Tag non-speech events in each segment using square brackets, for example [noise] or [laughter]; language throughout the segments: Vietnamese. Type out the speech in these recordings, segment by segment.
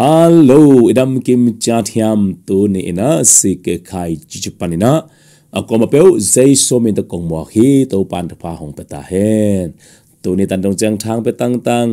Hello, idam kim chat hiam tu ni ina si ke kai chichupanina. Ako mapeu zay so min ta kong mo hi to pan ta pa hong peta hen. Tu ni tan dong chang thang pe tang tang.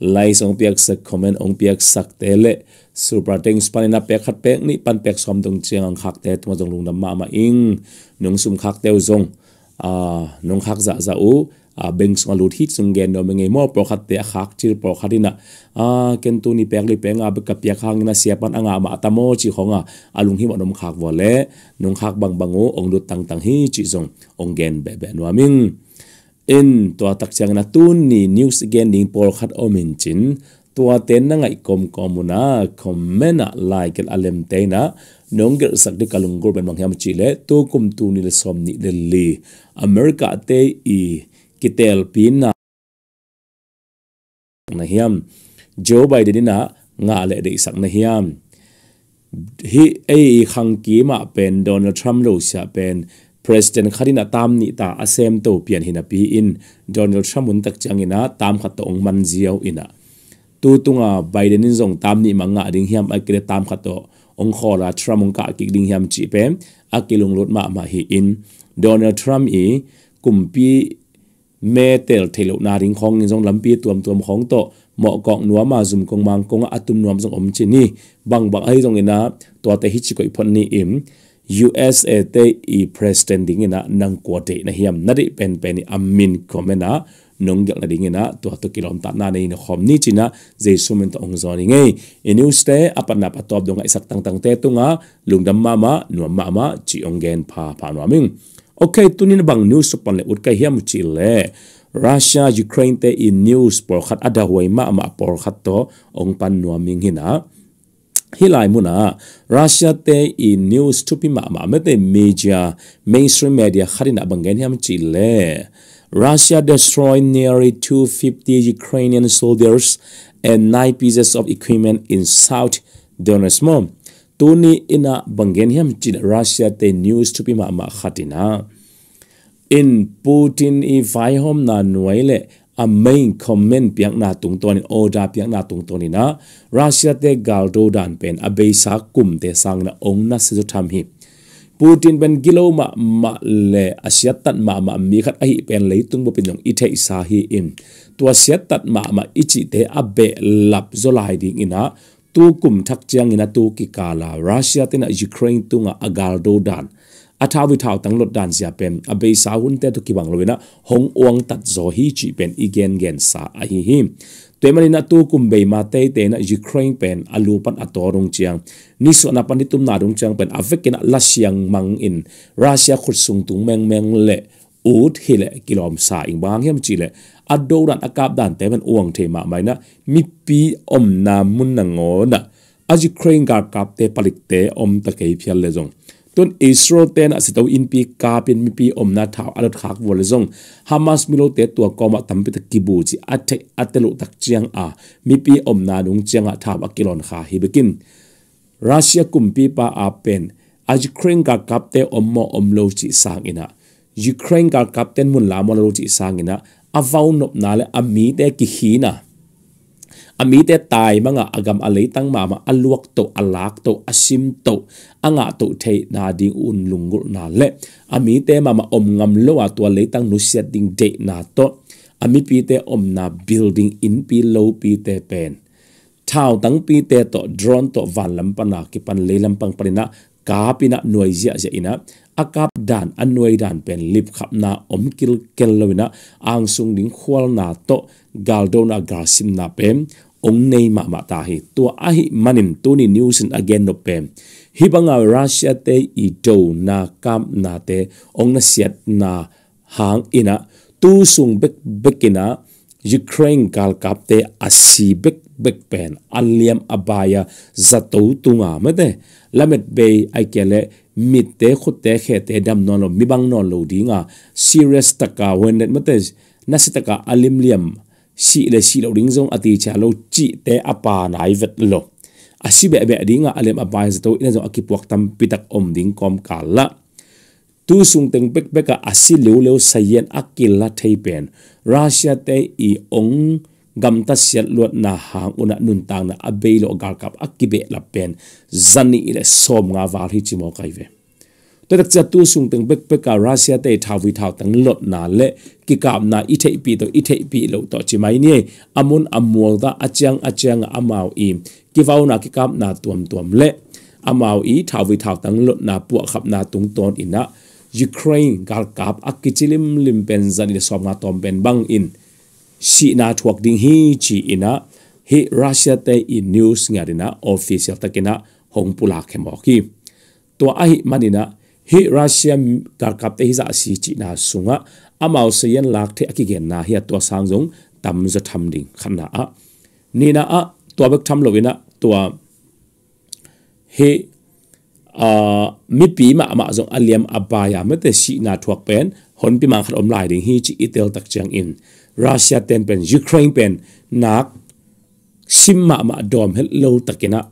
Lai song piak sak comment ong piak sak tele. Super ting spanina pek hat pek ni pan pek som dong chang ang khak te tuma dong lung na ma ma ing. Nung sum khak teo zong. Ah, nung khak za za u. a banks malut hi chungen no menge mo pro khat te khak chir pro khatina a, ken tu ni pek li penga be kapia khang na siapan anga ma tamo chi khonga alung hi manom khak wale nung khak bang bango ong lut tang tang hi chi zong. Ong gen be be no aming in to tak chang na tun ni news again ding por khat omin chin. Tua ten na ngai kom komuna commenta like al alem nong nongger sak de kalung gor ben mang hiam chile to kum tu ni le som ni le li. America te i kitel pin na hiam. Joe biden ina nga le de sak na hiam. Hi ai khang ki ma pen donald trump lo sia pen. President kharina tam ni ta asem to pian hina pi in. Donald trump un tak changina tam khat ong man jiao ina. Tu tunga biden in zong tam ni manga ding hiam akre tam khat to ong khola trump ong ka ki ding hiam chi pe. Akilung lot ma ma hi in. Donald trump i kumpi me tel thelo na ring khong in jong lampi tuam tuam khong to, mo kong nuwa ma zum kong mang kong atum nuam jong om chini bang bang ai jong ina to te hi chi koi phon ni im. USA te i presidending ina, nang ko te na hiam. Na ri pen pen amin komena nong gel na dingena to to kilom ta na nei na khom ni china je sumen to ong zoni nge i news te apana pa top dong ai sak tang tang te tunga, lungdam mama nuam mama chi ong gen pha pha nuaming ok tunin bang news pon le ut ka hiam chi le Russia, Ukraine te in news por khat ada huai ma ma por khat to ong pan nuaming hina hilai muna Russia te in news to pi mà mà me te media, mainstream media kharina bangen hiam chi le Russia destroyed nearly 250 Ukrainian soldiers and nine pieces of equipment in South Donetsk tuni ina bangen hiam chin Russia te news to pima ma khatina. In Putin i vai hom na nuaile a main comment piang na tung ton oda piang na tung ton na, Russia te galdo dan pen, a be sa kum te sang na ong na se tham hi. Putin ben gilo ma ma le asiat tat ma ma mi khat ai pen le tung bo pinong i the sa hi in. Tua siat tat ma ma ichi te a be lap zolai ding ina tu kum thak chiang ina tu ki kala Russia tena Ukraine tunga agal do dan. Athaw vi thaw tang lot dan sia pen be sa hun te to ki bang lovina hong oang tat zo hi chi pen. Igen gen sa a hi. Hi temani na tu kum be ma te te na Ukraine pen. Alu pan atorung chiang. Ni so na pan tum na rung chiang pen. Avekena la siang mang in. Russia khut sung tung meng meng le. Ut hile kilom sa ing bang hem chi le ado ran akap dan te man uang the ma mai na mi pi om na mun na ngo na aji crane gar kap te palik te om ta kei phial le jong ton israel ten asito in pi ka pin mi pi om na thaw alot khak wol jong hamas milo te tua koma tampi ta kibu chi athe atelo tak chiang a mi pi om na dung chiang a thaw akilon kha hi bekin russia kumpi pa a pen aji crane gar kap te om mo om lo chi sang ina Ukraine gar captain mun la mon lo chi sang ina avau nop na le ami te ki hi na. Ami te tai manga agam alei tang mama aluak to alak to asim to anga to the na ding un lungul na le. Ami te mama om ngam lo a to le tang nu set ding de na to. Ami pi te om na building in pi lo pi te pen. Thao tang pi te to, drone to van lam pa na, ki pan le lam pang parina kapina noi zia zia ina. Akap dan anoi dan pen lip khap na om kil ang sung ding khwal na to galdona garsim na pem ong nei ma ma ta hi to a hi manin tu ni news in again no pem hi banga russia te i do na kam na te ong na siat na hang ina. Tu sung bek bekina ukraine gal kap te asi bek bek pen aliam abaya, zato tunga mate lamet bay aikele mit te khut te dam non lo mibang non lo dinga. Serious taka when net mate nasitaka alim liam, si le si lo ding zong, ati cha lo chi te apa nai vet lo. Asi be be dinga alem abaya, zato ina zo akipuak tam pitak om ding kom kala. Tu sung teng bek beka asi leu leu sayen akil la thei pen. Russia te i ong gam ta siat luat na hang una nun tang na abelo gar kap akibe la pen. Zani ile som nga war hi chimo kai ve. Te tak cha tu sung teng bek pe ka russia te thawi thaw tang lot na le. Ki kap na i thei pi to, i thei pi lo to chi mai ni. Amun amol da achang achang amau i. Ki vau na ki kap na tuam tuam le. Amau i thawi thaw tang lot na pu khap na tung ton ina ukraine gal kap akichilim lim pen zani le som nga tom pen bang in si na thuak ding hi chi ina hi russia te i news nga dina official takina hong pula khemo ki to a hi manina hi russia kar kap te hi za si chi na sunga amao se yan lak the akigen na hi to sang jong tam za tham ding khanna a. Ni na a to bek tham lovina to he a à, mi pi ma ma jong aliam abaya mate si na thuak pen hon pi mang khat om lai ding hi chi itel tak chang in. Russia ten pen Ukraine pen nak simma ma dom hel lo takina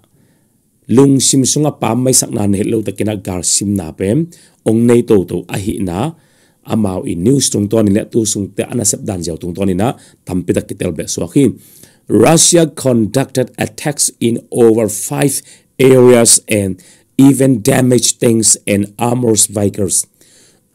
lung sim sunga pam mai sakna ne ne lo takina gar sim na pem ong nei to to a hi na amao in news tung ton le tu sung te ana sep dan jaw tung ton ina tampi tak kitel be so khi. Russia conducted attacks in over five areas and even damaged tanks and armored vehicles.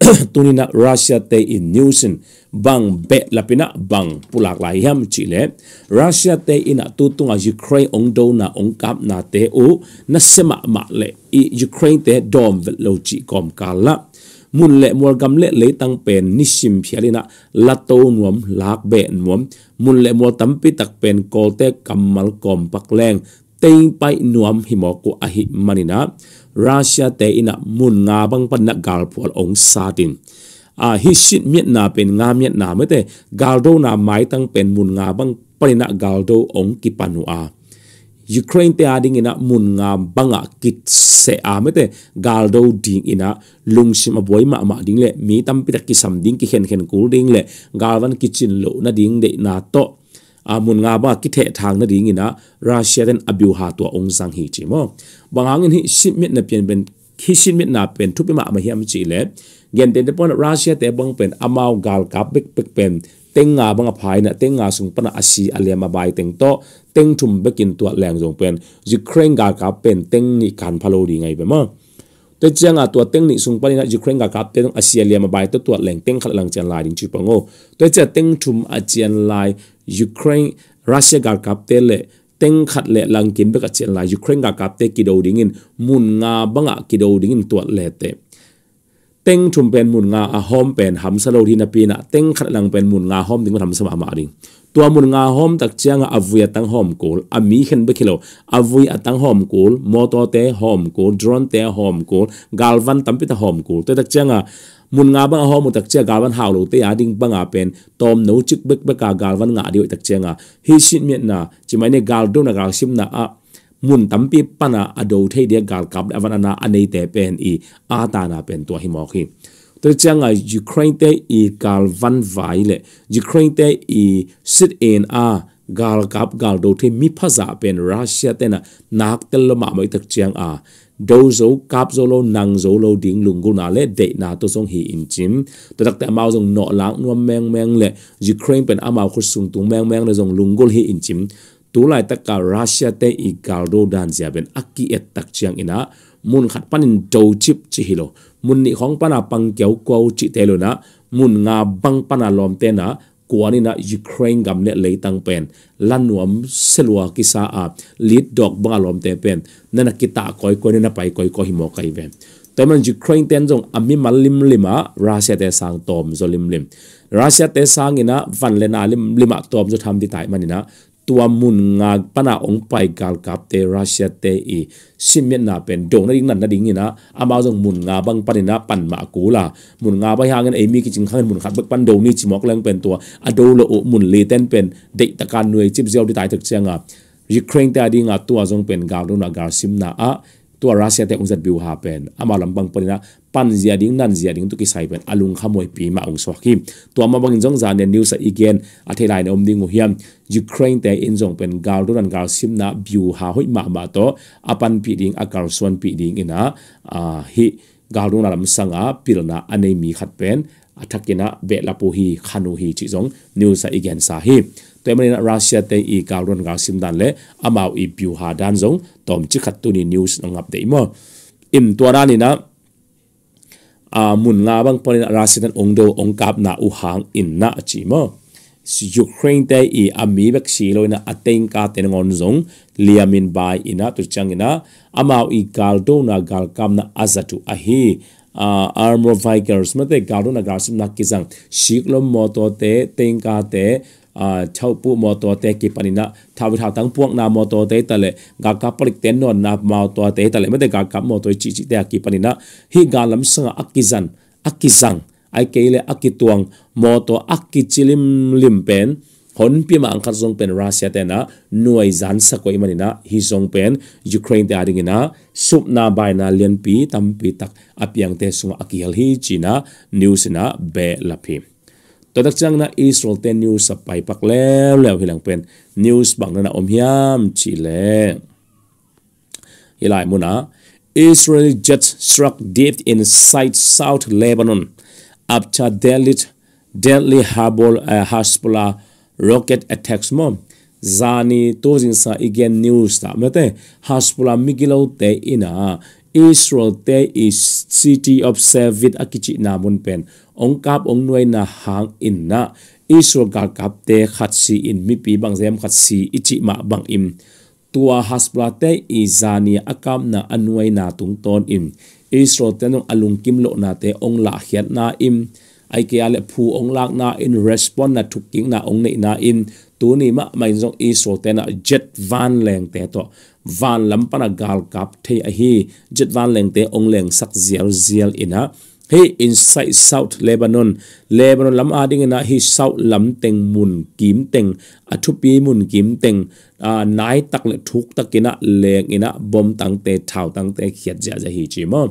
[coughs] tunina Russia te in newsin bang be lapina, bang pulak lai ham chile. Russia te ina tutunga Ukraine ong do na ong kap na te u, na sema ma le i Ukraine te dom lo chi kom kala. Mun le mor gam le le tang pen nisim phialina lato nuam, lak be nuam. Mun le mor tampi tak pen kol te kamal kom pak leng. Tei pai nuam himo ko ahi manina Russia te ina mun nga bang pan na gal phual ong satin a hi shit miet na pen nga miet na mete galdo na mai tang pen mun nga bang panina galdo ong ki panu a Ukraine te ading ina mun nga banga kit se a mete galdo ding ina lungsim a boy ma ma ding le mi tam pi ki sam ding ki hen hen kul ding le galvan kitchen lo na ding de na to a mun nga ba ki the thang na ding ina Russia den abu ha to ong sang hi chi mo bangangin hi shit miet na pen ben hi shit miet na pen thupi ma ma hiam chi le gen ten pon Russia te bang pen amau gal kap bek bek pen teng nga bang phai na teng nga sung pana asi aliama bai teng to teng thum bekin to leng jong pen Ukraine gal kap pen teng ni kan phalo di ngai be ma te chianga to teng ni sung pani na Ukraine gal kap te asi aliama bai to to leng teng khat lang chan lai ding chi pango te cha teng thum a chian lai Ukraine Russia gal kap te le teng khat le lang kin be ka chen lai Ukraine gal kap te ki do ding in mun nga banga ki do ding in to le te teng thum pen mun nga a hom pen ham salo hi na pi na teng khat lang pen mun nga hom ding tham sama ma ding tua mun nga hom tak chianga avuya tang hom kul. Ami khen be kilo avui tang hom kul moto te hom kul, drone te hom kul, galvan tampi ta hom kul. Te tak chianga mun nga bang hom tak chia galvan haw lo te ading banga pen. Tom no chik bek beka galvan nga dio tak chianga hi shin miet na chimaine gal do na gal sim na a. Mun tampi pana ado thei dia gal kap avan ana anei te pen i. A ta na pen tua hi mo tôi chẳng changa ukraine te i gal văn vải lệ ukraine te i sit in a gal gap gal do thế mi phá giả bên russia te na nạc tên lo ma mai tak chẳng à do dấu kap dấu lo năng zo lo điên lùng gô nà lệ đệ nà to song hi in chim tôi đặc te mau dòng nọ lãng nuông meng meng lệ ukraine pen ama khu sung tung meng meng lệ dòng lùng gô hì in chim tú lại tất cả Russia te i galdo dan zia ben aki et tak chẳng ina mun khát panin do chip chi hilo มุนนี่ของปนาปังเกียวกัวจิเทลนะมุนงาบังปนาลอมเตนะกวนี่นะยูเครนกำเนิดเลยตั้งเป็นลันนวมเสลัากิซาอาลีดดอกบังลอมเตเป็นนั่นนะกิตาคอยคอยนี่นะไปคอยคอยหิมอกไกเวนแต่มันยูเครนเตนจงอามิมัลิมลิมะรัสเซียเตสังตอมโซลิมลิมรัสเซียเตสังนี่นะฟันเลนาลิมลิมะตอมจะทำดีตายมันนี่นะ ตัวมุนงาปนาองไปกาลกับเตรัสเซียเตอีซิมเมนาเป็นดงนั่นดิ่งนั่นนั่นดิ่งนี่นะอามาจงมุนงาบังปันนะปันมากูล่ะมุนงาไปหาเงินเอมีกิจงข้างมุนขัดบักปันโดนี่จิมอกแรงเป็นตัวอโดโลโอมุนเลเตนเป็นเด็กตะการหน่วยจิบเซียวที่ตายถึกเซียงอ่ะยูเครนแต่ดิ่งอ่ะตัวจงเป็นกาลโดนกาลซิมนาอ่ะ mun ni khong pana pang kyau ko chi te lo na mun nga bang pana lom te na kuani na Ukraine gam le le tang pen lan nuam selwa ki sa a lead dog bang lom te pen. Nana kita koi koi na pai koi ko hi. Mo kai ve toman Ukraine ten jong ami malim lima Russia te sang tom zo lim lim Russia te sang ina van le na lim lima tom zo tham di tai manina tua mun nga pana ong pai gal kap te Russia te i simien na pen dong na ding nan na ding ina ama jong mun nga bang panina pan ma kula mun nga ba hangen e mi ki ching khan mun khat bak pan do ni chimok lang pen. Tua ado lo mun le ten pen de ta kan nuai chip zeu di tai tak chenga Ukraine ta tuy nhiên tua Russia te ungzat biu ha pen ama lambang tu news again a the line om ding hiam Ukraine te in jong pen gal na na Russia te i kalron zong tom chi khat im to ra ni na a mun nga bang pon Russia na u hang na chi mo Ukraine te i ami na uh, armor vikers mate garu na garsim na kizang shiklom moto te tengka te uh, chau pu moto te ki panina thawi thaw tang puang na moto te tale ga ka palik ten non na moto te tale mate ga ka moto chi chi te ki panina hi galam sanga akizan akizang ai keile akituang moto akichilim limpen hon pi ma angkhat zong pen Russia te na nuai zan sa ko imanina hi zong pen Ukraine te ading na sup na bai na lien pi tam pi tak apiang te sunga akihal hi china news na be lapi to dak chang na Israel te news sa pai pak lew lew hilang pen news bang na om hiam chi le hilai muna Israeli jet struck deep inside South Lebanon. After deadly deadly harbor uh, eh, Hezbollah rocket attacks mo. Zani to sa again news ta. Mate haspula migilo te ina. Israel te is city of Savit akichi na mun pen ong kap ong nuôi na hang in na Israel ga kap te khat si in, mi pi bang zem khat si ichi ma bang im. Tua haspula te izani akam na anuai na tung ton im. Isro te nong alung kim lo na te ong la hiat na im. Ai ke ale phu ong lak na in, respond na thuking na ong nei na in tu ni ma mai zong isro te na jet van leng te to van lam pana gal kap the a hi. Jet van leng te ong leng sak zial zial ina hey inside south lebanon. Lebanon lam ading na hi south lam teng mun kim teng athupi mun kim teng a nai tak le thuk takina leng ina bom tang te thau tang te khiat ja ja hi chi mo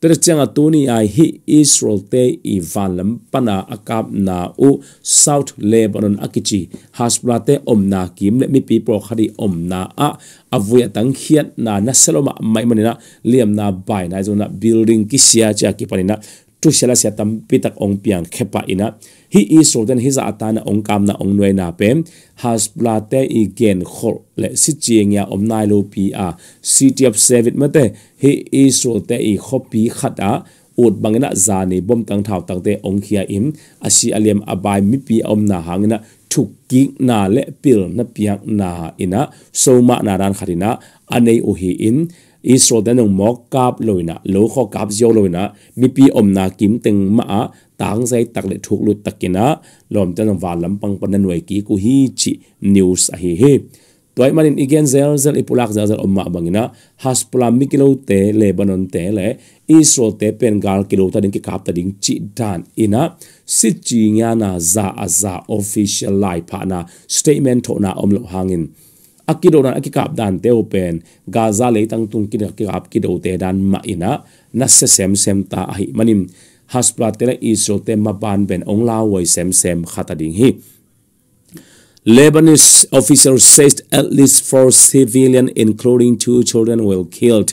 ter changa tuni ai hi israel te i van lam pana akap na u south lebanon akichi hasbra te omna kim le mi pi pro khadi omna a avuya tang khiat na na seloma mai manina liam na bai na zona building ki sia cha ki panina tu sela sia tam pitak ong piang khepa ina hi israel den hi za atana ong kam na ong noi na pem hasbla te i gen khol le si chieng ya om nai lo pi a city of seven mate hi israel te i khopi khata ut bangena zani bom tang thau tang te ong khia im asi aliam abai mi pi om na hangna thuk ki na le pil na piak na ina soma na ran kharina anei o hi in Israel den nong mok kap loina lo kho kap zio loina mi pi om na kim teng ma a tang zai tak le thuk lu takina lom ten wa lam pang pan noi ki ku hi chi news a hi he toy manin igen zel zel ipulak zel zel omma bangina haspula mikilo te lebanon te le israel te pen gal kilo ta ding ki kap ta ding chi dan ina sit chi nya na za aza official lai pa na statement to na omlo hangin akido na akikap dan te open. Gaza le tang tung kin akikap kido te dan ma ina. Na se sem sem ta ahi. Manim haspla te israel te ma ban ben ong la wai sem sem khata ding hi. Lebanese official says at least four civilians, including two children, were killed.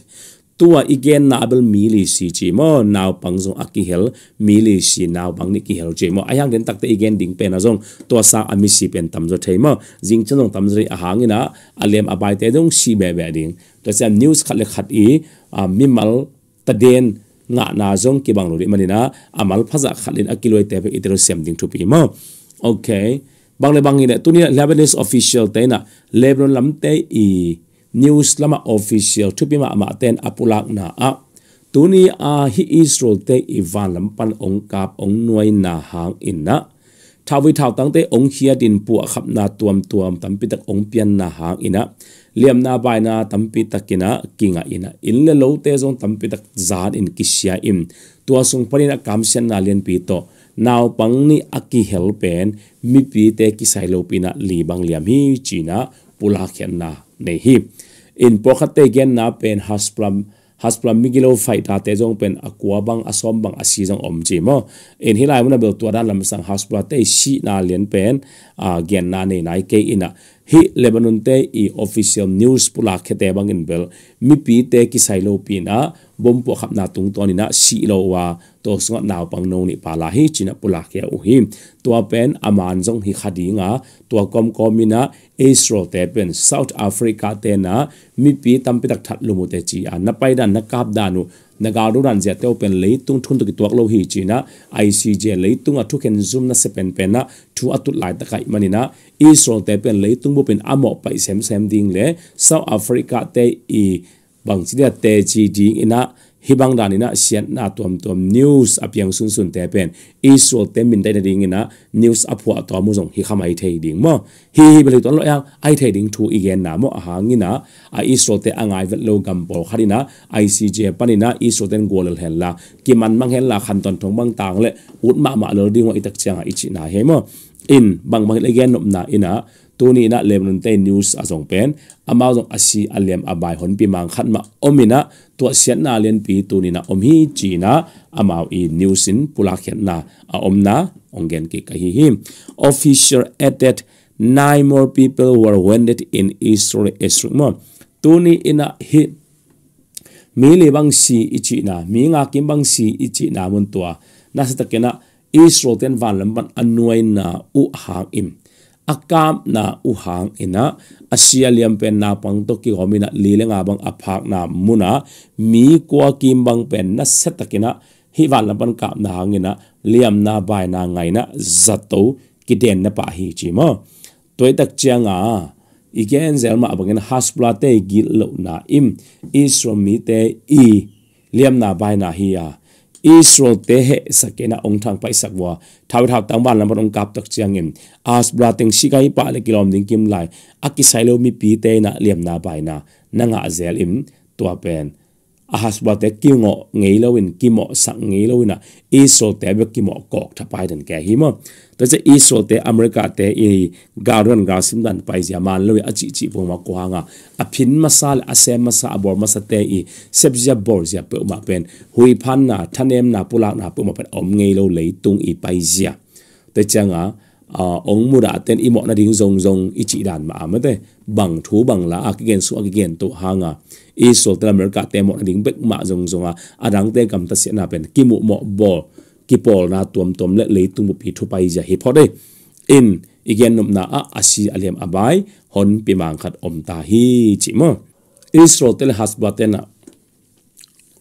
Tua igen na abel mili si chi mo now pangzong akihel mili si naw bang ni hel chi mo. Ayang den takte igen ding pen azong tua sa ami si pen tamzo thei mo. Jing chanong tamzri ahangina alem abai te dong si be be ding. To sa news khat le khat i mimal taden nga na zong ki bang lori manina amal phaza khalin akiloi te pe itero sem ding thupi mo. Okay bang le bang ine tunia Lebanese official te na lebron lam te i news lama official thupi ma ma ten apulak na a. Tuni a hi Israel te ivan lampan pan ong kap ong nuai na hang in na. Thawi thaw tang te ong khia din pu khap na tuam tuam tampi tak ong pian na hang ina liam na bai na tampi takina kinga ina in le lo te zong tampi tak zan in kisya im. Tua sung panina kamsian na lian pi to. Naw pang ni aki helpen mi pi te ki sai lo pina li bang liam hi china pula khian na nei hi in pokhat te gen na pen hasplam hasplam migilo fight ta te jong pen akwa bang asom bang asi jong om ji mo. In hilai mona bel tu dan lam sang haspla te si na lien pen, a gen na nei nai ke ina. Hi lebanon te i official news pula khete bangin bel mi pi te ki sailo pina bom po khap na tung to ni na si lo wa to sunga naw pang no ni pala hi china pula ke u hi to pen aman jong hi khadi nga to kom komina israel te pen south africa te na mi pi tam pi tak that lu mu te chi a na pai dan na kap danu nagaru ran zia te open lei tung thun tu ki tuak lo hi china icj lei tung a thu ken zoom na se pen pen na thu atut lai ta kai manina israel te pen lei tung bu pen amo pai sem sem ding le south africa te i bang chi te chi ding ina hibang dan ina sian na tuam tuam news apiang sun sun te pen israel te min dai ding ina news apua to mu jong hi khamai thei ding mo hi hi bele ton lo yang ai thei ding thu igen na mo hangina a israel te angai vet lo gam bol kharina icj panina israel ten gol hel la ki man mang hel la khan ton thong bang tang le ut ma ma lo ding wa itak chang ichi na he mo in, bang bang again nom na ina. Tuni na lebanon te news azong pen. Amazon asi alem abai hon pi mang khat ma omina to sian na len pi tuni na om hi china amau i news in pula khian na a omna ongen ki ka hi hi. Official added nine more people were wounded in israel israel tuni ina hi mi le bang si ichi na. Mi nga kim bang si ichi na mun tua. Na sa takena israel ten van lamban anuai na u hang im. Akam na uhang ina. Asia liam pen na pang to ki homina lile nga bang aphak na muna. Mi kwa kim bang pen na setakina hi van la ban ka na hangina liam na bai na ngay na. Zato ki den na pa hi chi mo. Toy tak chianga igen zelma abangin hasbla te gil lo na im. Isro mi te i liam na bai na hi ya Israel te he sakena ong thang pai sakwa thau thau tang ban lamon ong kap tak chiang in as brating sikai pa le kilom ding kim lai. Akisailo mi pi te na liam na bai na. Nanga zel im, tua pen. Ahas bra te kingo ngei lo in kimo sak ngei lo na. Israel te be kimo kok thapai den ke hi mo to che Israel te America te, i garon ga sim dan pai ja man lo a chi chi bo ma ko hanga a phin masal, a sem masa abor masa te i sep ja bor ja pe ma pen. Hui phan na, thanem na, pula na pu ma pen. Om ngei lo lei tung i pai ja te changa ong mu da ten imo na ding zong zong i chỉ đàn mà ma thế bằng thú bằng lá ak gen su ak gen to hanga i sol te america te mo na ding bek ma zong zong a. Adang te kam ta se na pen. Ki mọ mo bo ki na tuam tuam le le tung bu pi thu pai ja hi phode in igen num na a asi aliam abai, hon pi mang khat om ta hi chi mo. Israel tel hasba te na.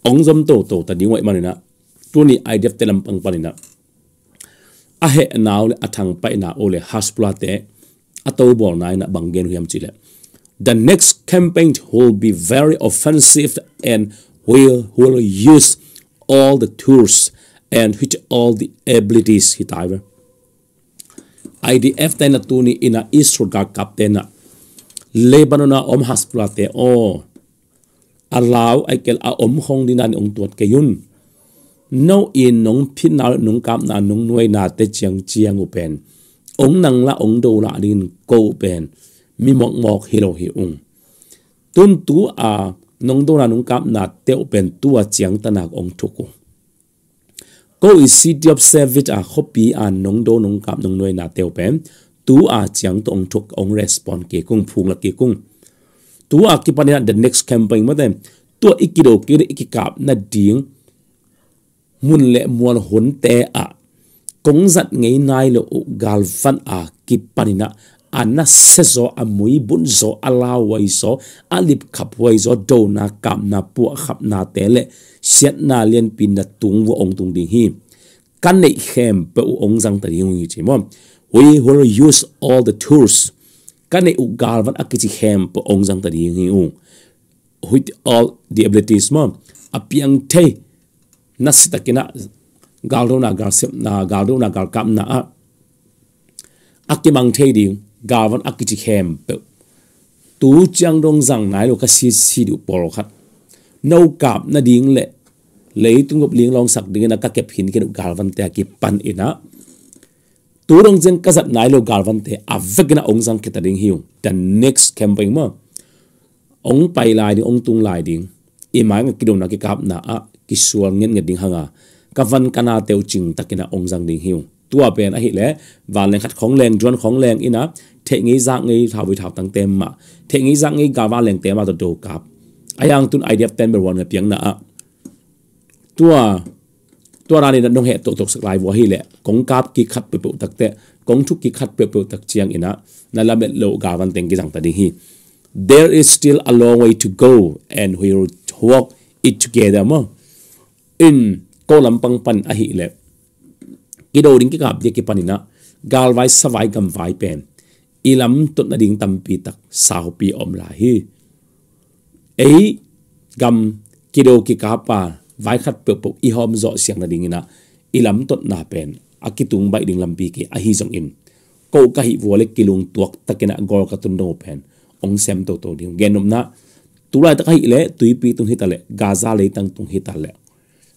Ong zom to to ta ding wai manina. Tu ni idf telam pang panina. A he naw le athang pai na ole haspla te. Ato bol nai na bangen huyam chile the next campaign will be very offensive and will will use all the tools and which all the abilities hi either IDF tena tuni ina Israel ga Captain Lebanon om haspla te, o, allow aikel a om hong dinan ong tuat ke yun. No in nong phin na nong kam na, nong nuai na te chiang chiang u pen. Ong nang la, ong do la din ko pen. Mi mok mok hi lo hi ung. Tun tu a nong do na nong kam na te u pen tu a chiang ta nak ong thu ko ko i city of service a à, khopi a à, nong do nong kam nong nuai na te u pen tu a à, chiang ông ong thuk ong respond ke kung phung la ke kung tu a ki pa the next campaign ma dem tu ikido ki ikikap na ding mun le mual hun te a kong zat ngei nai lo u gal van a ki panina ana sezo amui a bun zo ala wai zo alip khap wai zo, do na kam na pu khap na tele siat na lien pin na tung wo ong tung ding hi. Kan nei hem pe u ong jang ta ring hi chi mo. We will use all the tools. Kan nei u gal van akichi hem pe ong jang ta ring hi u. With all the abilities mo. Apiang te nasitakina sita kina galdo na gal na galdo na galkam na a. Akimang thei ding galvan akichi hem pe. Tu chang dong zang nai lo ka si si du por khat. No kap na ding le lấy tung gop ling long sak ding na ka kep hin ken galvan te ki pan ina tu dong jeng ka zat nai lo galvan te avegna à ong zang ta ding hiu the next campaign ma ong pai lai ding ong tung lai ding i mai nga kidom na ki à. kap na a ki sual ngen ngeding hanga ka van kana teu ching takina ongjang ding hiu tua pen a hi le van leng khat khong leng juan khong leng ina thế nghĩ za nghĩ thảo vi thảo tăng tem mà. Thế nghĩ za nghĩ cả ba leng tem ma to do ai ayang tuân ai đẹp ber wan piang tiếng nữa, tua tua ra nên đông hệ tổ to sắc lại vua hi lệ. Kong cáp kí khát bự bự tắc tệ. Kong chúc kí khát bự bự tắc chiang ina. Na làm met lộ ga văn tiếng cái rằng ta đi hi. There is still a long way to go and we will walk it together mà. In cô lâm pang pan a hi cái đầu do cái ki kap cái ki panina galvai savai gam vai pen ilam tot na ding tam pi tak sao pi om la hi. Ấy gam kido ki kapa vai khat pe po i hom zo siang na ding ina. Ilam tot na pen akitung bai ding lampi ki a hi jong in. Ko ka hi wole kilung tuak takena gor ka tun do pen. Ong sem to to ding. Genom na tura ta hi le, tui pi tung hitale gaza le tang tung hitale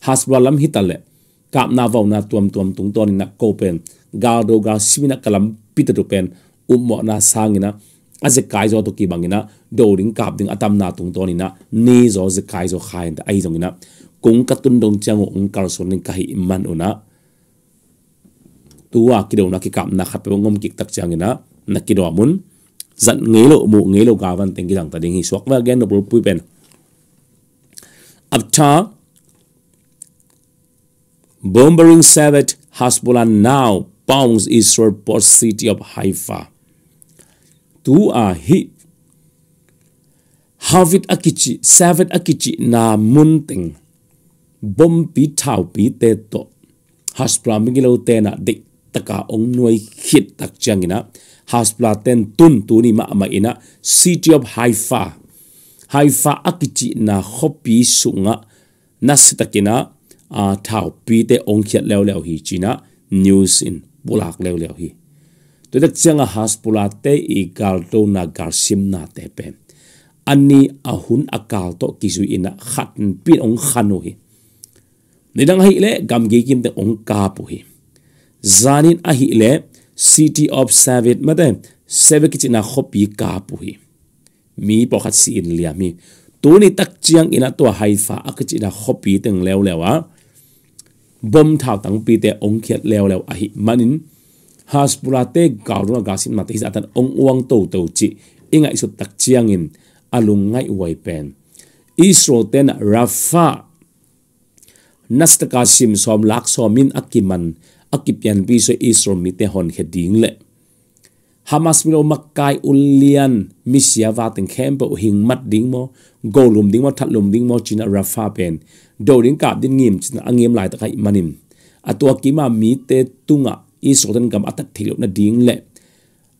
hasbra lam hitale kap na vau na tuam tuam tung ton na ko pen. Ga do ga simina kalam pita to pen ummo na sangina aze kai zo to ki bangina do ring kap ding atam na tung ton na, ni zo ze kai zo khai da ai jong ina kung katun dong chang ong kar son ning kai man una tua ki do na ki kap na khat pe ngom ki tak chang ina na ki do mun zan ngei lo mu ngei lo ga van teng ki dang ta ding hi sok wa gen no pui pen up top Bombering Savage Hezbollah now bounds Israel port city of Haifa. Tu a hi. Harvard akichi Savage akichi, na munting bom pi thau pi te to. Haspla mingilo te na de taka ong nuai hit tak changina haspla ten tun tu ni ma ma ina. City of Haifa. Haifa akichi, na khopi sunga nasitakina a thau pi te ong khiat leo leo hi china. News in bulak leo leo hi to dak changa haspula te i galto na garsim na te pe ani ahun akal to kisu ina khatn pin ong khanu hi nidang hi le gam gi kim te ong ka pu hi zanin a hi le city of savit mate seve kichina khopi ka pu hi mi po khat si in liam mi. Tu ni tak chiang ina to haifa akichina khopi teng lew lewa bom thao tang pi te ong khiat lew lew a hi manin Haspulate gauruna gasin ma hisa hi atan ong uang to to chi. Inga isu tak chiangin, alung ngai wai pen. Isro ten rafa. Nastaka sim som lak somin akiman. Akipian bi so isro mite hon khe ding le. Hamas milo makai ulian. Misia va teng kempo hing mat ding mo. Golum ding mo thatlum ding mo china rafa pen. Do ding kap din ngim china angim lai ta kai manim. Atua kima mi te tunga i sodan gam atat thilo na ding le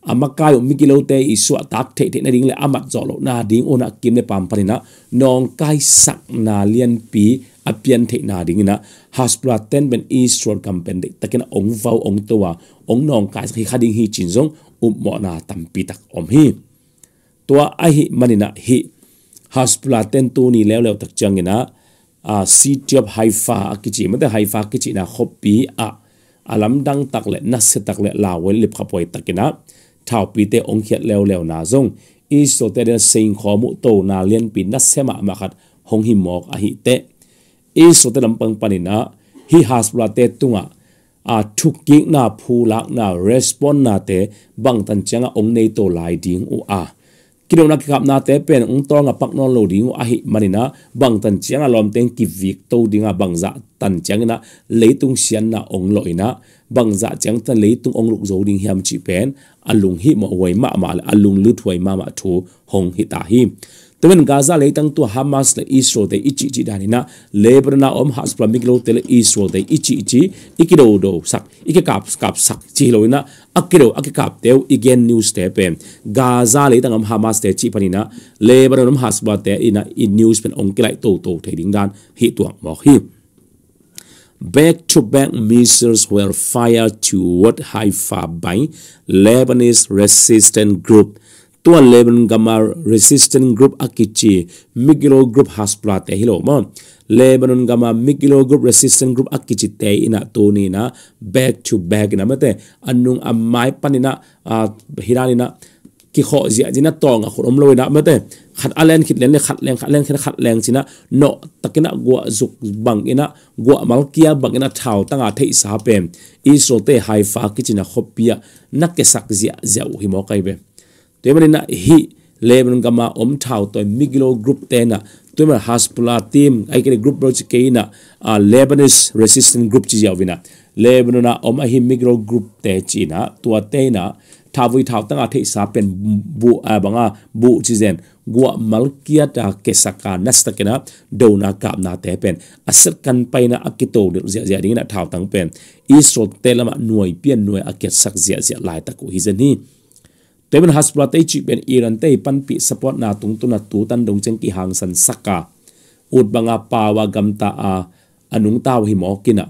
à, ama kayo mikilo te isu atak the the na ding le amat zolo na ding ona kim le pam parina nong kai sak na lian pi apian the na ding na. Haspla ten ben eastern campaign de takena ong vau ong towa ong à. nong kai khi khading hi chinjong um mo na tam pi tak om hi. Tua ai hi manina hi. Haspla ten tu ni lew lew tak changina a city of haifa kichi mate haifa kichi na à, khopi a อาลัมดังตักเละนัสตักเล่ลาวเวลิบขับไปตักินะท้าวปีเตองเขียดเลวเลวนาซงอีสโตเตเดนเซิงขอมุโตนาเลียนปีนัสเซมามาขัดหงหิมอกอหิเตอีสโตเตลำปังปานินะฮิฮัสปลาเตตุงะอาทุกกิกนาภูลักนาเรสปอนนาเตบังตันจังะองเนโตลายดิงอูอา na kap na te pen ung to nga pak non lo ding a hi manina bang tan chiang a lom teng ki vik to dinga bang za tan chiang na leitung sian na ong lo ina bang za chiang tan leitung ong luk zo ding hiam chi pen, alung hi mo wai ma ma, alung lut wai ma ma thu hong hi ta hi temen gaza le tang tu hamas le israel te ichi chi dani na lebanon na om has plamik lo te le israel te ichi ichi ikido do sak, ike kap kap sak chi lo na akido akikap teu igen news te pen gaza le tang om hamas te chi panina lebanon om has ba te ina in news pen ong kilai to to te ding dan hi tuang mo hi. Back to back missiles were fired toward Haifa by Lebanese resistance group tua leben gamma resistant group akichi migilo group haspla te hilo ma lebanon gama migilo group resistant group akichi te ina toni na, back to back na mate. Anung amai panina hirani na ki kho zia jina tong a khurom loina mate. Khat alen khit len le khat leng khat leng khat leng china no takina gwa zuk bang ina gwa malkia bang ina thau tanga thei sa pem israel te haifa kichina khopia nakke sak zia zia hi mo kai be te na hi lebanon gama om thau to miglo group te na tuima haspula team ai ke group project ke na lebanese resistance group chi yawina lebanon om a hi miglo group te china, tua te na thavui thau tanga thei sa pen bu, a banga bu chi zen. Gwa malkia ta kesaka nasta kena, dona kap na te pen. Asat kan paina akito de zia zia ding na thau tang pen. Israel telama nuai pian nuai aket sak zia zia lai ta ko hizen hi temen hasbula te chi ben iran te pan pi support na tung tu na tu tan dong cheng ki hang san saka. Ut banga pawa gamta a anung taw hi mo kina.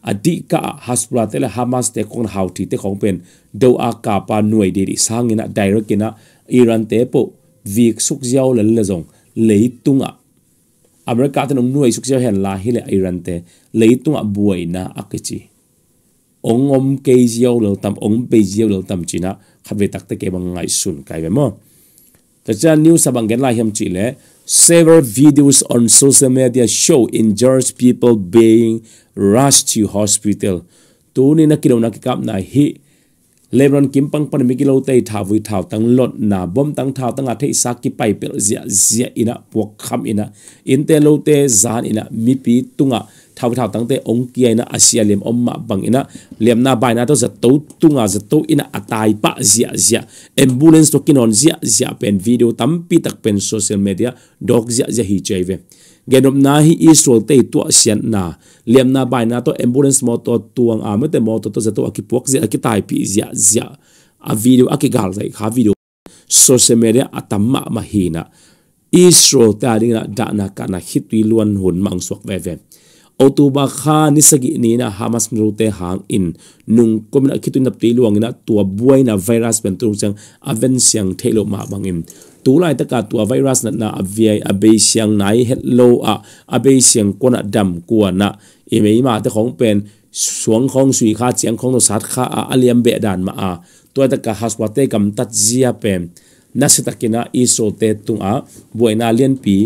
Adi ka hasbula tele hamas te kong hauti te kong pen. Do a ka pa nuai de sangina direct kina. Iran te po vik suk là le le zong leitunga america te nong nuai suk jiao hen la hi le iran te leitunga buai na akichi ong om ke jiao lo tam ong pe jiao lo tam china khabe tak te ke bang ngai sun kai be mo ta cha news sabang gen la hiam chi le Several videos on social media show injured people being rushed to hospital. Tuni na kilo na kikap na hi Lebron kimpang pan mikilo tay vui thao tang lot na bom tang thao tang athei saki pai pel zia zia ina pok kham ina. Inte lo te zan ina mi pi tunga thau thau tang te ong kia ina asia lem om ma bang ina. Lem na bai na to za to tunga za to ina atai pa zia zia. Ambulance to kinon zia zia pen video tampi tak pen social media dog zia zia hi cheve genom na hi israel te to Asian na. Lem na bai na to ambulance mo to tuang a mete mo to to za to akipok zia akitai pi zia zia. A video akigal zai ha video. Social media atamma mahina Israel ta ding na da na kana hitwi luan hun mang sok ve ve. โอตูบาคานิสกินีนะฮามาสมรูเตหางอินนุงก็มันคิดตุนับตีลวงนะตัวบวยนะไวรัสเป็นตัวจังอเวนเซียงเทโลมาบังอินตัวลรยตะกาตัวไวรัสนั้นนะอเวียอเบเซียงไหนเฮลโลอะอเบเซียงกวนะดำกวนะเอเมมาแต่ของเป็นสวงของสุยคาเจียงของนสัตคาอาเลียมเบดานมาอาตัวตะกาฮัสวาเตกัมตัดเซียเป็นนัสตะกินะอิโซเตตุงอะบวยนาเลียนปี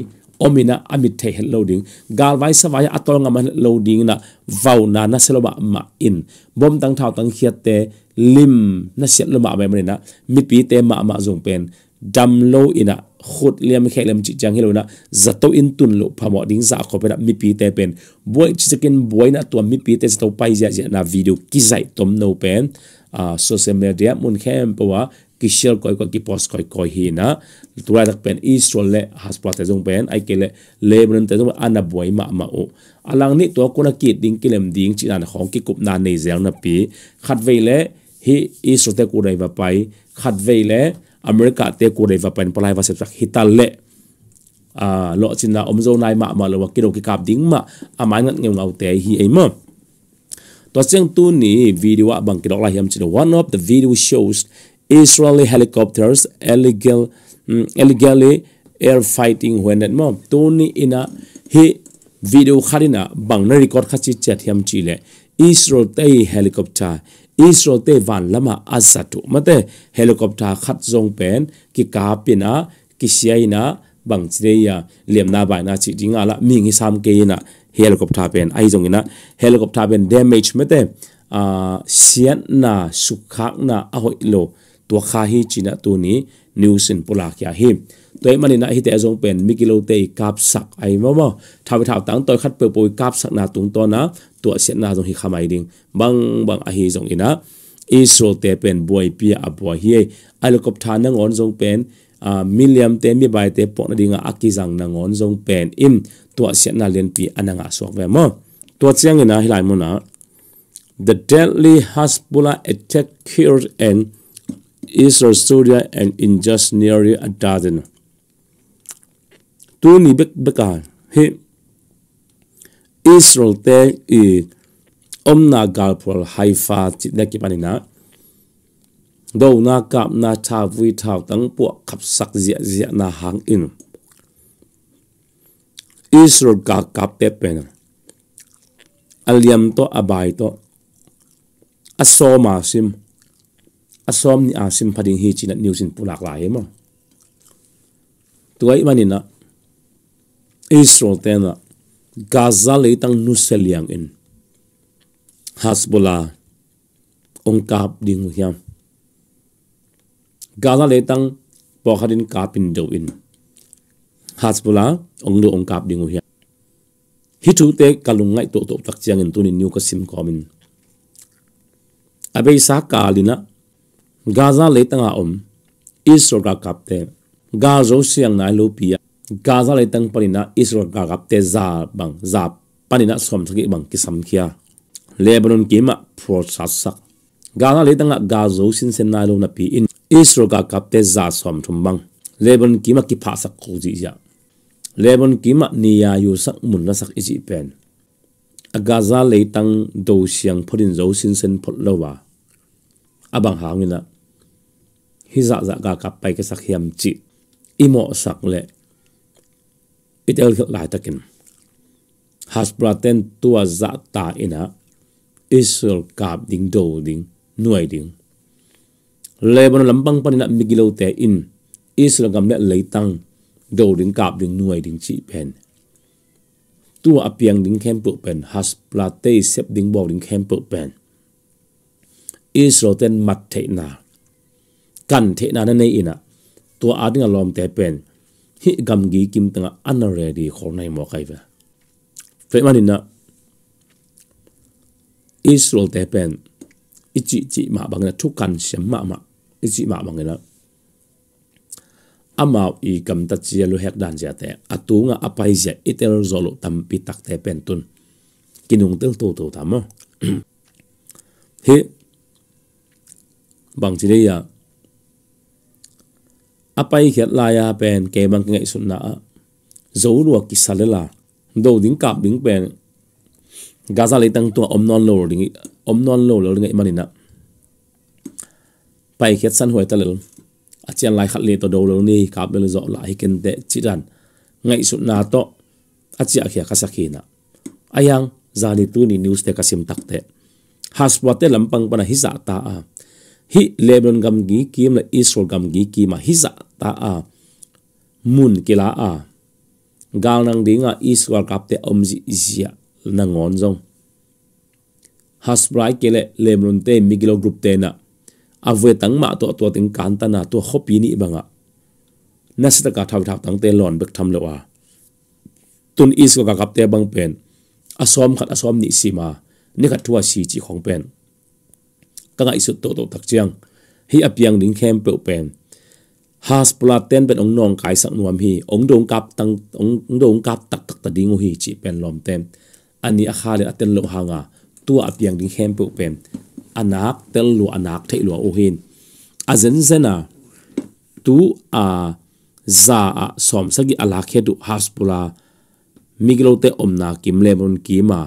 omina amit the hello loading. Gal vai sa vai atol nga man loading na vau na na seloba ma in. Bom tang thao tang khiat te lim na set lo ma mai na. Mi pi te ma ma zung pen. Dam lo ina khut liam khe lem chi chang hilona zato in tun lo phamo ding za kho pe mi pi te pen. Boy chi chicken boy na to mi pi te to pai ja na video ki zai tom no pen. A social media mun khem pawa ki share koi ko, ki post koi koi hi na tura tak pen israel le haspa te jong pen ai ke le lebanon te jong ana boy ma ma o alang ni to ko na ki ding kilem ding chi na khong ki kup na nei zel na pi. Khat ve le hi israel te ku dai va pai khat ve le america te ku dai va pen palai va se tak hital le a, lo chin na omzo nai ma ma lo ki ro ki kap ding ma. Amai ngat ngeu ngau te hi ai ma. To chang tu ni video bang ki dok la hiam chi one of the video shows Israeli helicopters illegal Mm, elegally air fighting when at mom tony ina, he video kharina bangna record khachi chat hiam chile isro te helicopter isro te van lama azatu mate helicopter khat zong pen ki ka pina ki siaina bang chireya lemna baina chi dinga la mingi sam ke ina helicopter pen ai zong ina helicopter pen damage mate a à, sian na sukhak na ahoi à lo to kha hi china tu ni news in pula kya hi toy mani na hi te zong pen mikilo te kap sak ai mo mo thaw thaw tang toy khat pe poi kap sak na tung to na to se na zong hi khamai ding bang bang a hi zong ina israel te pen boy pia abwa à hi helicopter na ngon zong pen milliam à, te mi bai te po na dinga akizang na ngon zong pen im. To se na len pi ananga sok ve mo to chiang ina hilai mo na the deadly hasbula attack cured and Israel, Syria, and in just nearly a dozen. Tu ni bek beka he Israel te i omna galpol haifa ti na ki panina. Do na kap na cha vui thao tang pu khap sak zia zia na hang in. Israel ka kap te pen. Aliam to abai to. Asoma sim asom ni asim phading hi chinat news in pulak la emo. Tuai manina israel tena gaza le tang nuseliang in. Hasbola ong kap ding hiam. Gaza le tang pokarin kapin do in. Hasbola ong do ong kap ding hiam. Hi chu te kalung ngai to to tak chiang in tunin new ka sim komin abe sa kalina gaza le tanga om israel ka kapte Gaza siang nai lo pia gaza le tang panina israel ka kapte za bang za panina som thagi bang ki sam khia lebanon kima sát sắc. gaza le tanga Gaza sin sen nai lo na pi in israel ka kapte za som thum bang lebanon kima ki pha sak ko ji ya lebon kima niya yu sak mun na sak iji pen lấy leitang do siang phodin zo sin sen phot lowa abang hangina hi za za ga ka pai ka sak hiam chi. Imo sak le. Itel lai takin. Has ten tua za ta ina. Israel kap ding do ding, nuai ding. Lebon lampang panina migilo te in. Israel gam le leitang do ding kap ding, nuai ding chi pen. Tu apiang ding khem pu pen. Has plate sep ding bo ding khem pu pen. Israel ten mat te na kan the na na nei ina. Tu ading alom te pen. Hi gam gi kim tanga anare di khor nai mo kai ve fe mani na. Israel te pen. Ichi chi ma bang na thu kan sem ma ma. Ichi, ma bang na. Amau i kam ta chi lu hek dan ja te. Atunga apai ja itel zolo tam pi tak te pen tun. Kinung tel to to tamo he bang chi ya apai hiat la ya pen ke bang ngai sun na zo ruwa ki salela do ding kap ding pen. Gaza le tang to om non lo ding om non lo lo ngai manina pai khiat san hoi talel achian lai khat le to do lo ni, kap le zo la hi ken te chi dan ngai sun na to achia khia ka sakhina ayang zani tu ni news te ka sim tak te. Haswa lampang pana hi za ta a. Hi lebanon gam gi kim la israel gam gi ki ma hi za ta a mun kila a gal nang dinga israel kap te om ji zia na ngon zong hasbrai kele lebanon te migilo group te na avwe tang ma to to ting kan ta na to hopi ni banga nasita ka thaw thaw tang te lon bek tham lewa tun is ko ka kap te bang pen asom khat asom ni sima ni khat thua si chi khong pen ka ngai su to to tak chiang hi apiang ding khem pe pen has pula ten ben ong nong kai sak nuam hi ong dong kap tang ong dong kap tak tak ta ding hi chi pen lom tem ani a kha le aten lo hanga tu a piang ding hem pu pen anak tel lu anak thei lu o hin a zen zena tu a za a som sagi ala khe du has pula miglo te omna kim le bon ki ma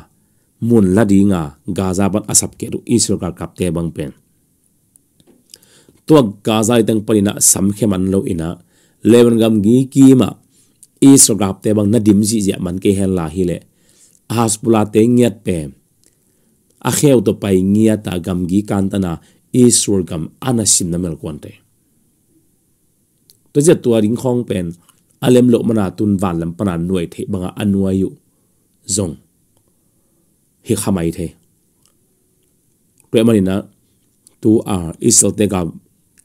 mun la dinga gaza ban asap ke du israel kap te bang pen ตัวกาซาตั้งปนินะสัมเขมันโลอินะเลวันกำงี้กีมาอิสกับเตบังนัดิมจีเจมันเกเฮลาฮิเลอาสปุลาเตงเงียดเปมอาเขวตัวไปเงียตากำงี้กันตนาอิสรกำอานาสิมนัมเอลกวนเตตัวเจตัวริงคองเป็นอาเลมโลมนาตุนวานลำปนานหน่วยเทบังอานวายุจงฮิขมัยเทเรมานินะตูอาอิสรเตกับ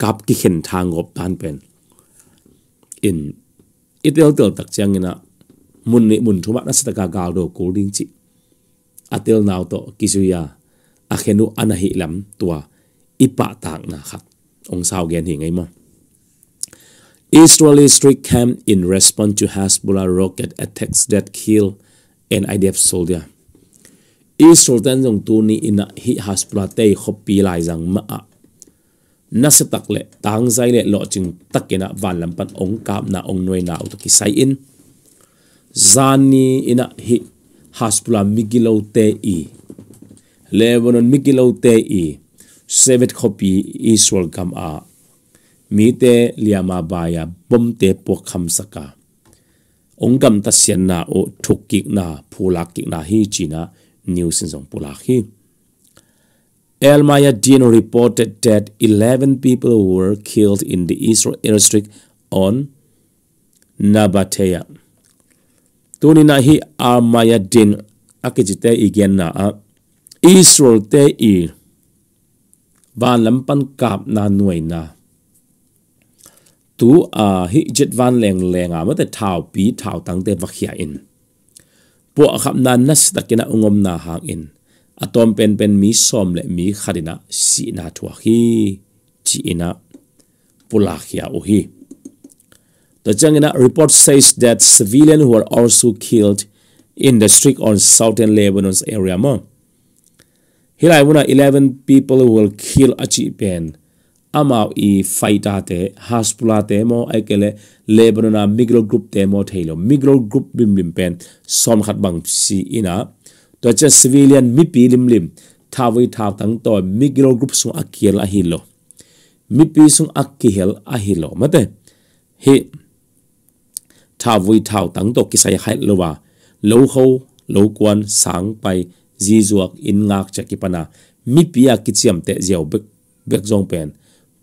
kap ki khen thang gop tan pen in itel tel tak chang ina, mun ni mun thuma na sa ka gal do ko ding chi atel naw to kisuya a khenu anahi lam tua ipa tak na khat ong sao gen hi ngai mo Israeli strict camp in response to Hezbollah rocket attacks that kill an IDF soldier. Israel tan jong tu ni ina hi Hezbollah te khopi lai jang ma. Na se tak le tang zai le lo ching takena van lampan ong kap na ong noi na to ki sai in. Zani ina hi, haspula migilo te i. Lebanon migilo te i. Sevet copy israel kam a. Mi te liama baya bom te po kham saka ongam ta sian na o thukik na phulak ki na hi china news in jong pula hi El Mayadin reported that 11 people were killed in the Israel airstrike on Nabatea. Tunina hi Al Mayadin akijite igen na a Israel te i van lampan kap na nuai na tu a hi jet van leng leng a ma te thao pi thao tang te vakhia in po a khap na nas takina ungom na hang in atom pen pen mi som le mi khadina si na thua hi, chi ina pulakhia o hi. The Changina report says that civilians were also killed in the street on southern Lebanon's area mo. Hilai muna 11 people will kill achi pen amau i fighter te, haspula te mo aikele lebanon a migro group te mo thailo migro group bim bim pen, som khat bang si ina to cha civilian mi pi lim lim thawi thaw tang to migro group sung akiel a hilo mi pi sung akihel a hilo mate hi thawi thaw tang to kisai khai lowa lo ho lo kwan sang pai zizuak in ngak cha ki pana mi pi a kichiam te zeu bek bek zong pen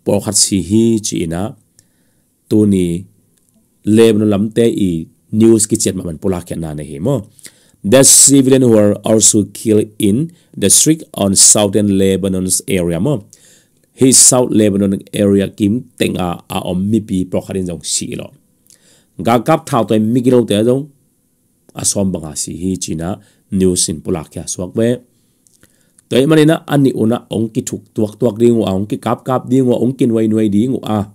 por khat si hi chi ina tu ni leb no lam te i, news ki chet man pola kya na ne hi mo the civilians were also killed in the street on southern lebanon's area. Mo hi south lebanon area, kim tenga a om mi pi por jong si lo. Ga kap thao toy mi gilo te jong asom banga si, hi china news in pula kya swak we toy manina ani una ong ki thuk tuak tuak ding wa, ong ki kap kap ding wa, ong kin wai nuai ding wa.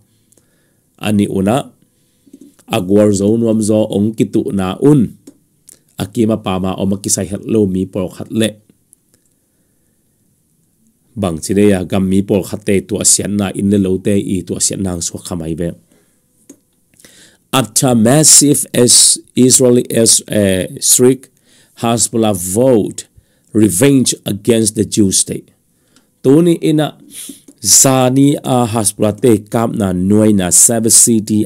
ani una agwar zo nuam zo ong ki tu na un akima pama om ki sai het lo mi por khat bang chire ya gam mi por khat te tu asian na in le lo te i tu asian nang so khamai be after massive as Israeli as eh, uh, strike Hezbollah vowed revenge against the Jew state. Tuni ina zani a Hezbollah te kam na nuai na seven city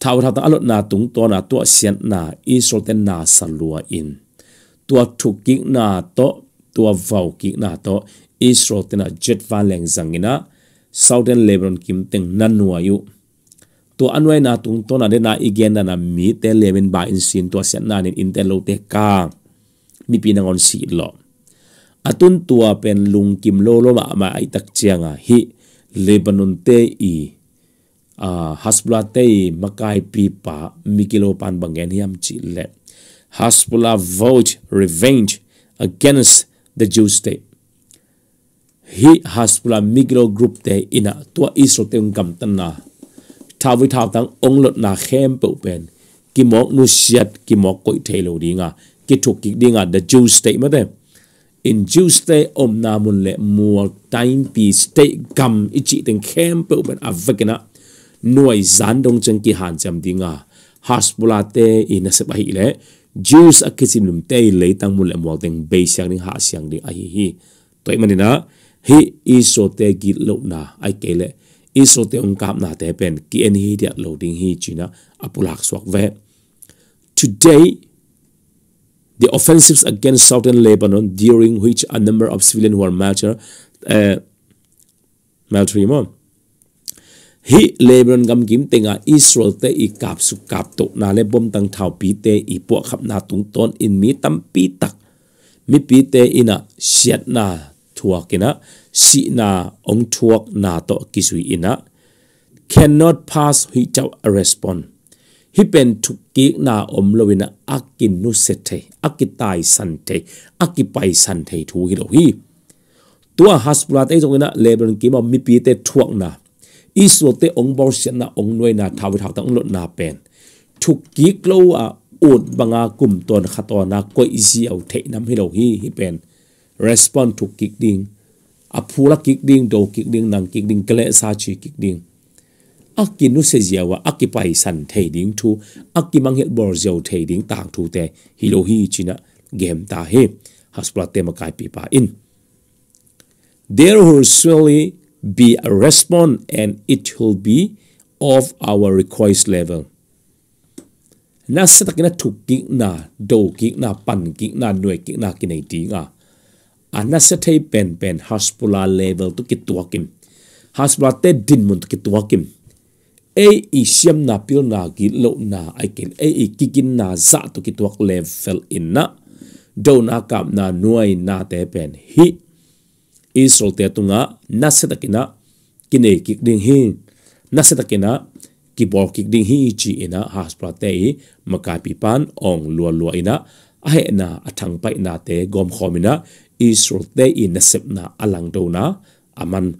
thao Tau thata alot na tung to na tua sian na Israel ten na salua in. Tua tukik na to tua vau ki na to Israel ten na jet van leng zangina Southern Lebanon kim teng nanua yu. to anwai na tung to na de na igen na mi te lemen ba in sin to sian na nin in te lo te ka mi pinangon si lo atun tua pen lung kim lo lo ma ma ai tak chianga hi lebanon te i hasbula te makai pipa mikilo pan bangen hiam chi le hasbula vote revenge against the jew state hi hasbula migro group te ina tua israel te ngam tan na thao với thao tăng ông lột na khem bầu bên ki mok nu siat ki mok koi thelo dinga ki thuk ki dinga the Jew state ma de in Jew state om namun le mua time pi state gam ichi ten khem bầu bên avakena nuai zan dong chang ki han cham dinga hasbula te in a sepa hi le Jews akisim lum te le tang mul amwal teng be siang ding ha siang ding a hi hi. Toy manina hi iso te gi lo na ai ke le iso te ong kap na te pen ki en hi dia loading hi china apulak swak ve today the offensives against southern lebanon during which a number of civilians were martyred eh, uh, maltreatment hi lebanon gam kim tenga à, israel te i kap su kap to na le bom tang thau pi te i po khap na tung ton in mi tam pi tak mi pi te ina siat na thua kina si na ong thuak na to kisui ina cannot pass hui chau a respond hi pen thu ki na om lowina akin nu sethe akitai san the akipai san the thu hi lo hi. Tua hasbula ei jong ina lebron kim mi pi te thuak na isu te ong bor sian na ong noi na thawi thaw ta ong lot na pen. Thu ki klo a ut banga kum ton khatona ko izi au the nam hi lo hi hi pen. Respond to kick ding. A phula kick ding, do kick ding, nang kick ding, kle sa chi kick ding. A kin nu se ziawa a san thei ding thu akimang ki mang hel bor zeu thei ding tang thu te, hi lo hi china game ta he. Haspla te ma kai pi pa in. There will surely be a response and it will be of our request level. Na sa takina thuk ki na do ki na pan ki na nuai ki na ki nei nga ana à, se thei pen pen hospital level to ki tuakim hospital te din mun to ki tuakim e i siam na pil na gi lo na ai ken e i kikin na za to ki tuak level in na do na kap na nuai na te pen hi israel te tunga na se kine kik ding hi, na se takina ki bol kik ding hi chi ina haspra te i makapi pan, ong lua lua ina, ahe na athang pai na te gom khomina israel te i nasep na alang do na, aman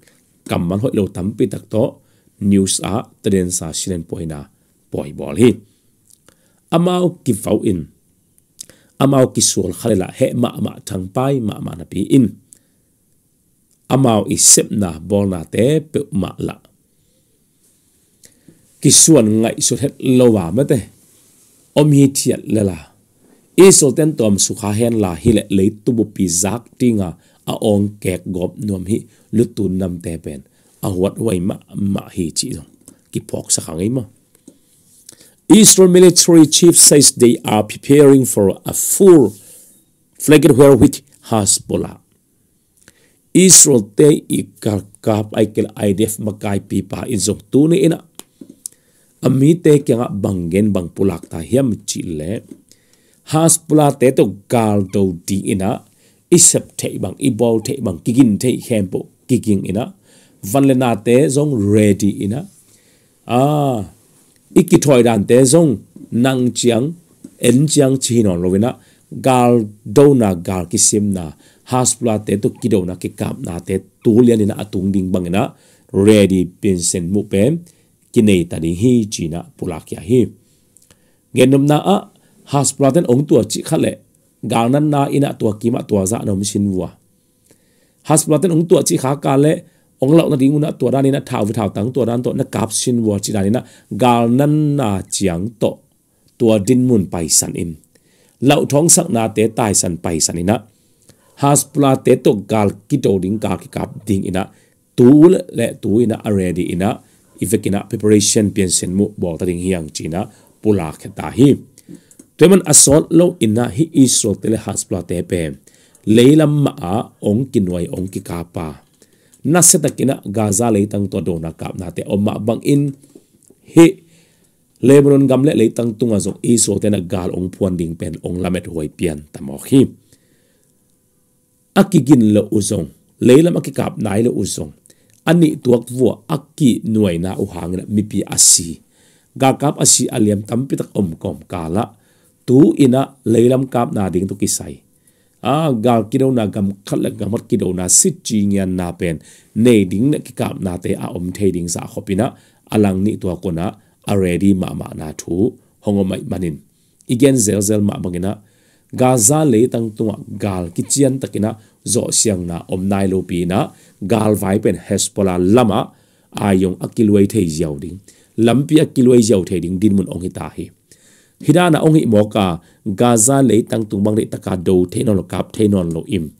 kamman hoi lo tam pi tak to, news a tren sa silen poina poi bol hi. Amao ki fau in, amao ki sual khalela, he ma ma thang pai, ma ma na pi in amau i sep na bol te pe ma la. Ki suan ngai su het lo wa ma te. Om hi thiat la. La isol ten tom su kha hen la hi le le tu bu pi zak tinga a ong kek gop nom hi lu tu nam te pen. A wat wai ma ma hi chi ki pok sa khang ma. Israel military chief says they are preparing for a full flagged war with Hezbollah. Israel te i kap ai kel IDF makai pipa in zong tu ni ina. Ami te kya bangen bang pulak ta hiam chi le. Has pula te to gal do di ina. Isep te bang ibol te bang, kigin te hempo kiging ina. Van le na te zong ready ina. Ah iki thoi dan te zong nang chiang, en chiang chi non lovina gal do na gal kisim na haspla te to kido na ke kap na te tulian ina atung ding bang na. Ready pin sen mu pen kinei ta ding hi china pulakya hi. Genom na a haspla praten ong tua chi khale ganan na ina tua kima tua za nom sin wa has praten ong tua chi kha ka le, ong lau na ding una tua dan ina thau thau tang tua dan to na kap sin wa chi dan ina gal nan na chiang to, tua din mun pai san in. Lau thong sak na te tai san pai san ina haspla te to gal ki to ding ka ki kap ding ina. Tu le tu ina already ina. Ivekina preparation pian sen mu bol ta ding hiang china pula kheta hi. Teman asol lo ina hi isro tele haspla te pe. Leilam ma a ong kinwai ong ki kapa na se takina gaza leitang to do na kap na te omma bang in. Hi. Lebron gamle leitang tunga zo isro te na gal ong puan ding pen ong lamet hoi pian tamo hi akigin lo uzong. Leilam akikap nai lo uzong. Ani tuak vua aki nuai na u hang na mi pi asi. Ga kap asi aliam tampi tak om kom kala. Tu ina leilam kap na ding to kisai. A, gal kido na gam khala gamat kido na sit chi ngian na pen. Ne ding na ki kap na te a om the ding sa khopina. Alang ni tua kona already ma ma na thu. Hongomai manin. Igen zel zel ma bangina gaza le tang tunga gal kichian takina zo siang na om nai lo pi na gal vai pen hezbollah lama ayong akilwei thei jiao ding. Lampi akilwei jiao thei ding, din mun ong hi ta hi. Hidana ong hi moka gaza le tang tung bang le taka do thei non lo kap, thei non lo im.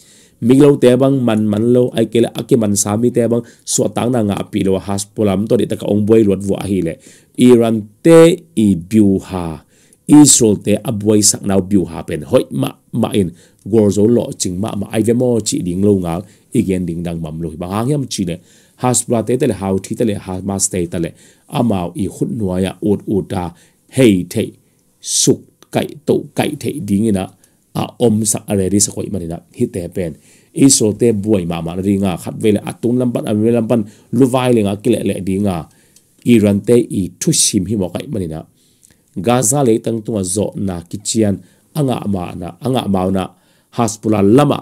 Miglo te bang, man man lo, ai kele ake man sami te bang, so tang na nga api lo haspolam to de taka ong boy lot vo hi le. Iran te i biu ha. Israel te abway sak nau biu hapen hoi, ma ma in. Gorzo lo ching ma ma ai vemo chi ding lo nga igen ding dang mam lo ba hang yam chi le. Hasbra te tele how thi tele ha ma te tele amao i khut nuaya ut uta hey te suk, kai to kai te ding ina. A om sak are ri sa koi manina hi te pen. Iso te buai ma ma ri nga khat vele atun lampan a vele lampan luwai le nga kile le dinga Iran te i thu sim hi mo kai manina Gaza le tang tunga zo na kichian anga ma na anga ma na. Haspula lama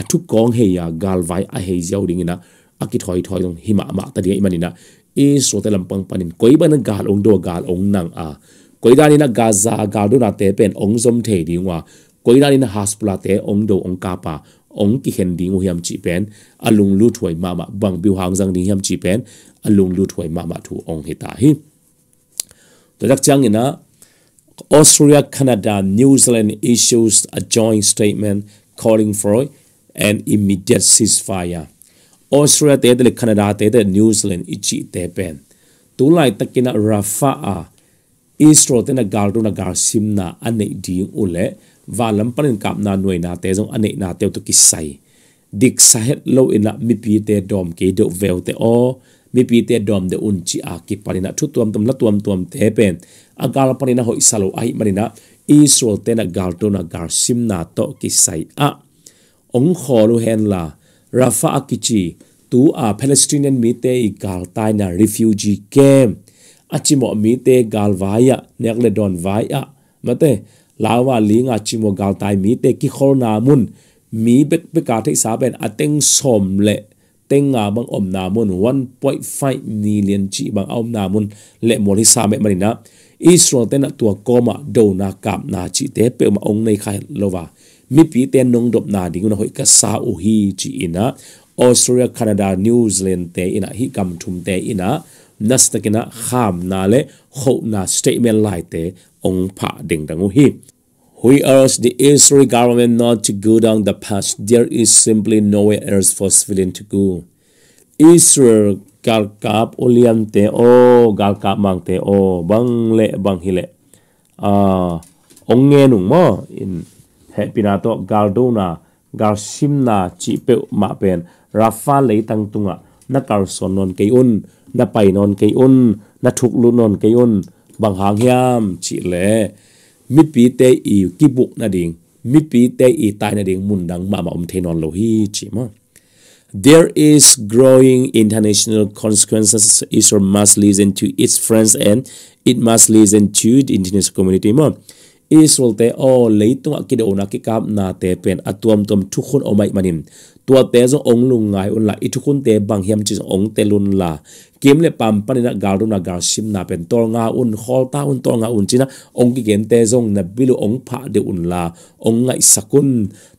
athu kong he ya gal vai a he jiao ding ina aki thoi thoi dong hima ma ta dia imanina e so te lampang panin, koi ban gal ong do, gal ong nang a. Koi da ni na gaza, gal do na te pen ong zom the ding wa. Koi da ni na haspula te ong do ong ka pa, ong ki hen ding hiam chi pen. Alung lu thoi ma ma bang biu hang jang ding hiam chi pen. Alung lu thoi ma ma thu ong he ta hi. To dak chang ina Australia, Canada, New Zealand issues a joint statement calling for an immediate ceasefire. Australia te de Canada te de New Zealand ichi te pen. Tu lai takina rafa a Israel te na galdo na gar simna ane ding ule va lampanin kap na nuai na te zong ane na te to kisai. dik sahet lo ina mi pi te dom ke do vel te o mi pi te dom de un chi a ki parina thu tuam tum la tuam tuam te pen agal parina hoi salo ai marina. Israel te na gal to na gar sim na to ki sai a. Ong kholu hen la rafa akichi tu a palestinian mi te i gal tai na refugee camp. Achimo mi te gal vaya nekle don vaya mate lawa linga chimo gal tai mi te ki khol na mun. Mi bet be ka thai sa ben ateng som le. Teng nga bang om na mun 1.5 million chi bang om na mun le mo hi sa me marina Israel te na tua koma do na kap na chi te pe ma ong nei khai lova mi pi te nong dop na ding na hoi ka sa u hi chi ina Australia Canada New Zealand te ina hi kam thum te ina nastakina kham na le kho na statement lai te ong pha ding dang hi We urge the Israeli government not to go down the path. There is simply nowhere else for civilians to go. Israel gal kap olian te o gal kap mang te o bang le bang hile. Ah, ong nghe nung mo in he pinato gal do na gal sim na chi pe ma pen rafa le tang tunga na kar son non ke un na pai non ke un na thuk lu non ke un bang hang hiam chi le mi pi te i ki buk na ding mi pi te i tai na ding mun dang ma ma om the non lo hi chi ma There is growing international consequences. Israel must listen to its friends and it must listen to the international community. Mo. Israel te o leitung akide ona ki kap na te pen atuam tom thukhun omai tua té zo ông lùng ngài un la itu khun te bang hiam chi ong te lun la. Kim le pam pan na gal na gar sim na pen tor nga un, khol ta un, tor nga un china ong ki gen te zong na bilu ong pha de un la. Ong ngai sakun.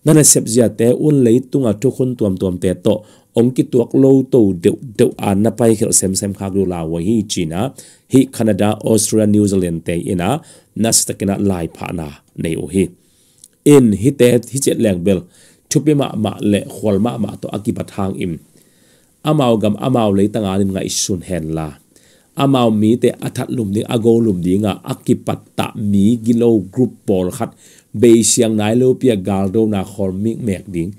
Na na sep zia te un le tunga thu khun tuam tuam te to. Ong ki tuak lo to de de an na pai khel sem sem khak lu la wa hi china hi canada, australia, new zealand te ina nastakina lai pha na, nei o hi. In, hi te, hi chet lek bel thupi ma ma le khol ma ma to akipat hang im amao gam amao le tanga nin nga isun hen la amao mi te athat lum ding ago lum ding a akipat ta mi gilo group ball khat. Be siang nai lo pia gal do na khol mi mek ding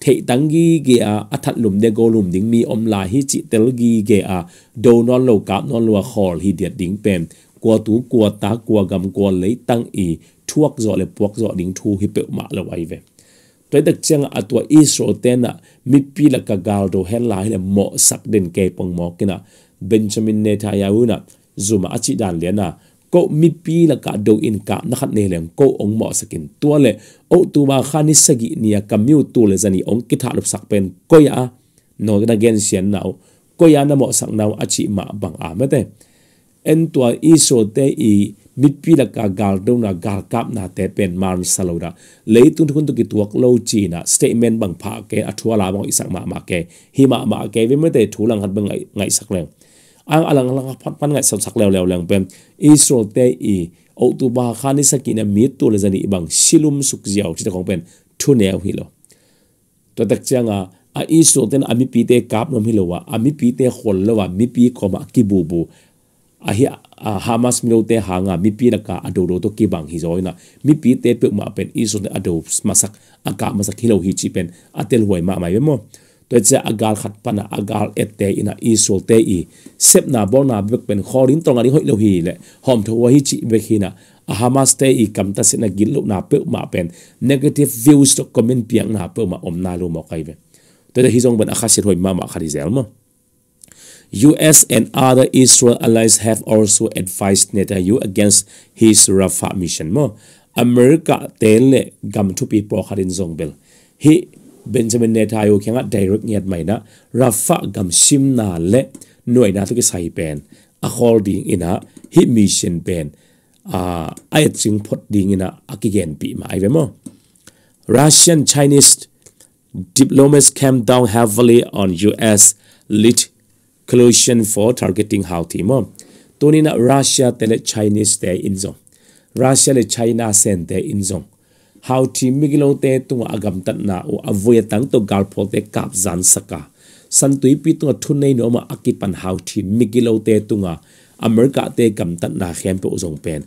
thế tăng gi ge a athat lum de go lum ding mi om la hi chi tel gi ge a do non lo kap non lo khol hi diet ding pem kwa tu kwa ta gam kwa lấy tăng i thuốc zo le puak zo ding thu hi pe ma lo ai tôi đặc trưng ở tuổi Israel tên là mi pi là cả gal đồ hết lại là mỏ sắc đến kề bằng mỏ kia na Benjamin Netanyahu na zoom ở chỉ đàn liền na ko mi pi là cả đồ in cả nó khát nề liền ko ông mỏ sắc in tua lệ. Ô tu ba sắc sagi nia kamiu tu lệ zani ông kí thà lục sắc bên coi à, nó cái gen xiên nào coi à, na mỏ sắc nào chỉ mà bằng à mất thế. En tuổi Israel te i ding thei tangi ge a athat lum de go lum ding mi om la hi chi tel gi ge a do non lo kap non lo khol hi diat ding pem kwa tu kwa ta kwa gam kwa le tang i thuak zo le puak zo ding thu hi pe ma lo ai ve toy dak chang atwa israel tena mi pila ka galdo hen la hele mo sak den ke pong mo kina benjamin netanyahu na zuma achi dan lena ko mi pila ka do in ka na khat ne lem ko ong mo sakin to le o tu ba khani sagi nia kamyu tu le zani ong ki tha lup sak pen ko ya no na gen sian nau ko ya na mo sak nau achi ma bang a mate en tua israel te i mi pi la ka gal do na gal kap na te pen man saloda le tun tun tu ki tuak lo chi na statement bang pha ke athua la bang isak ma ma ke hi ma ma ke ve me te thu lang hat bang ngai ngai sak le ang alang lang phat pan ngai sak sak lew lew lang pen israel te i o tu ba khani sakina mi tu le zani bang silum suk jiao chi ta kong pen thu ne hi lo to tak changa a israel ten ami pi te kap nom hi lo wa ami pi te khol lo wa mi pi ko ma ki bu bu a hi a hamas milo te hanga, mi pi na ka ado do to ki bang hi zoina mi pi te pe ma pen iso de ado masak aka masak hilo hi chi pen atel huai ma mai mo. To che agal khat pana agal ette ina iso te i sep na bo na bek pen khorin tong ari hoi lo hi le. Hom tho hi chi bek hi na. A hamas te i kam ta se na gil lo na pe ma pen. Negative views to comment piang na pe ma om na lo mo kai ve. To de hi zong ban a khasir hoi ma ma khari zel mo. US and other Israel allies have also advised Netanyahu against his Rafah mission mo. America tele gam to pi pro kharin zongbel. Hi Benjamin Netanyahu kya direct ngiat mai na Rafah gam sim na le noi na to sai pen a ina hi mission pen a ai ching phot ding ina akigen pi ma ai mo. Russian Chinese diplomats came down heavily on US lit collusion for targeting Houthi mo. Tuni na Russia tele Chinese te inzong Russia le China sen te inzong ti migilo te tu agam tat na o avoya tang to galpo te kap zan saka. San tui pi thu nay no ma akipan Houthi migilo te tunga America te gam tat na khem pe uzong pen.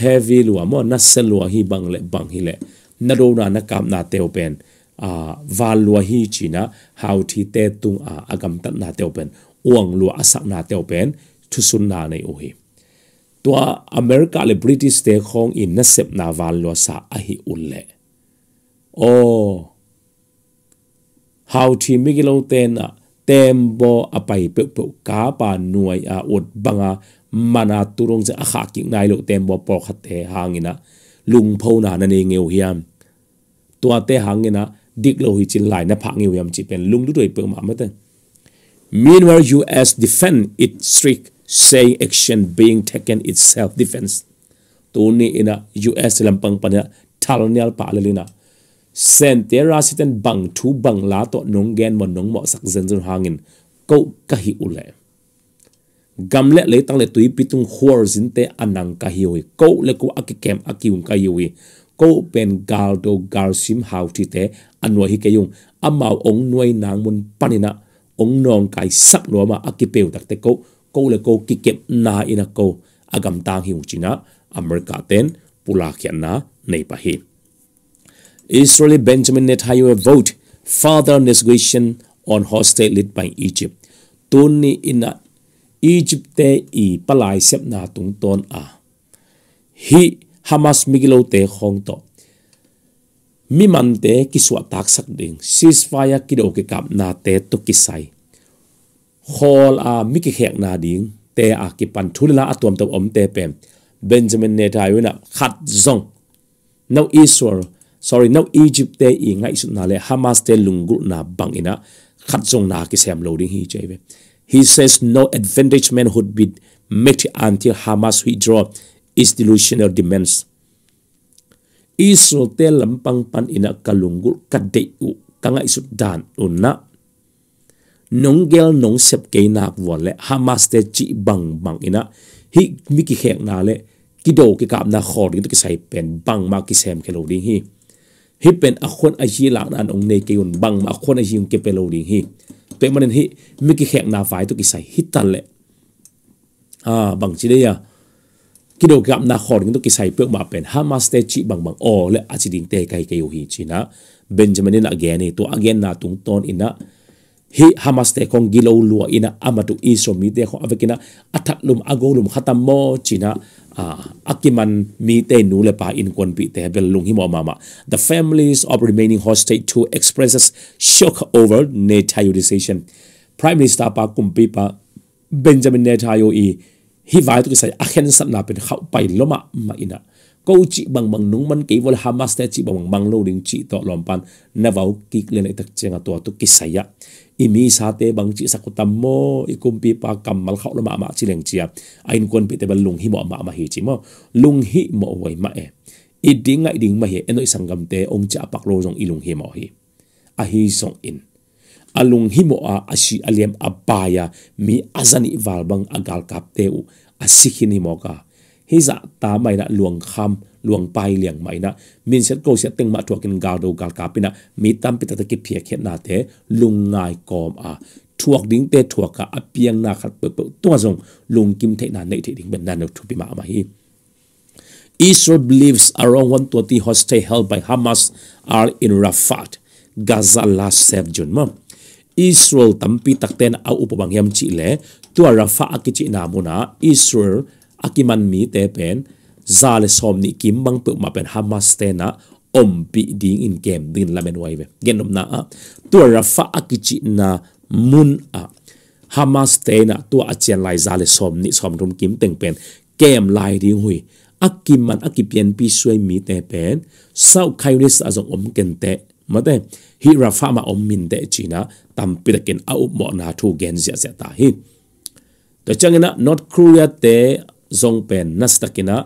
Heavy lua mo, na sel lua hi bang le bang hi le. Na ro na na kam na te pen. Ah, a valua hi china how ti te tu a agam tat na te open uang lu asak na te open thusun na nei o hi. Tua america le british te khong in na sep na valua sa a hi ulle o how thi migilo te na tembo apai pe pe ka pa nuai a ot banga, mana turong je a kha ki nai lo tembo por khate hangina lung pho na na ne ngeu hiam. Tua te hangina dik lo hi chin lai na pha ngeu yam chi pen lung du doi pe ma ma te meanwhile us defend its strict saying action being taken its self defense Tuni ina ina us lampang pa na thalnial pa lalina sen sitan bang tu bang la to nong gen mo nong mo sak zen zen hangin. Ko kahi ule. Gam le tang le tui pitung huar zin te anang kahi hi Kau ko le ko akikem akiung kahi hi Kau ko pen gal do gal sim hau ti te anwa hi kayung amau ong nuay nang mun panina ong nong kai sak no ma akipeu tak te ko ko le ko kikep na ina ko agam tang hi uchina america ten pula khian na nei pa hi. Israeli Benjamin Netanyahu vote further negotiation on hostage led by Egypt. Tuni ina Egypt te i palai sep na tung ton a. Hi, Hamas migilo te khong to mi man te ki suwa tak sak ding. Ceasefire ki do ki kap na te to ki sai. Khol a mi ki khek na ding. Te a ki pan thulila atom to om te pem benjamin netanyahu na khat zong. No israel, sorry no egypt te i ngai su na le hamas te lungu na bang ina. Khat zong na ki sem loading hi cheve he says no advantage man would be met until hamas withdraw its delusional demands. Israel te lampang pan ina kalunggul kadei u kanga isut dan unna nonggel nong sep ke nak wole hamas te chi bang bang ina hi mi ki khek na le ki do ki kap na khor ki ki sai pen bang ma ki sem ke lo ding hi hi pen a khon a hi lak nan ong ne ke un bang ma khon a hi un ke pe lo ding hi pe manen hi mi ki khek na fai to ki sai hi tal le à bằng chỉ đây à ki do gam na khor ngi to ki sai pe ma pen. Hamas te bang bang. O le a chi ding te kai kai hi china benjamin in again to again na tung ton ina. Hi hamas te kong gilo lua ina amatu iso mi te kho avekina athat lum agolum khatam mo china akiman mi te nu le pa in kon pi te bel lung mama the families of remaining hostage to expresses shock over Netanyahu decision. Prime minister pa kumpi pa benjamin Netanyahu i hi vai tu sai akhen sap na pen khau pai loma ma ina. Ko chi bang bang nung man ke vol hamas te chi bang bang lo ding chi to lom pan. Na vau ki le le tak chenga to tu ki saya i mi sa te bang chi sakutam mo, i kum pi pa kam mal khau loma ma chi leng chia ain kon pi te bal lung hi mo ma ma hi chi mo. Lung hi mo wai ma e. I ding ngai ding ma hi e. enoi sangam te, ong cha pak lo jong ilung hi mo hi. A hi song in. Alung himo a ashi aliam abaya mi azani valbang agal kap teu asikhin himo ka hiza ta mai na luang kham luang pai liang mai na min set ko set teng ma thua kin gal do gal kapina mi tam pita ta ki phia khet na te lung ngai kom a thuak ding te thuak ka apiang na khat pe pe to zong lung kim the na nei the ding ben na no thu pi ma ma hi Israel believes around 120 hostages held by Hamas are in Rafah, Gaza last 7 June. Israel tampi takten au upabang yam chi le, tua rafa akichi na muna, Israel akiman mi te pen, zale som ni kim bang pu ma pen, Hamas te na om pi ding in kem din lamen wai ve. Genom na a, tua rafa akichi na mun a. Hamas te na tua achian lai zale som ni som rum kim teng pen, kem lai ding hui. Akiman akipian pi suai mi te pen, sau khairis azong om ken te mate hi rafa ma om min de china tam pirakin au mo na thu gen zia zia ta hi. To changena north korea te zong pen nastakina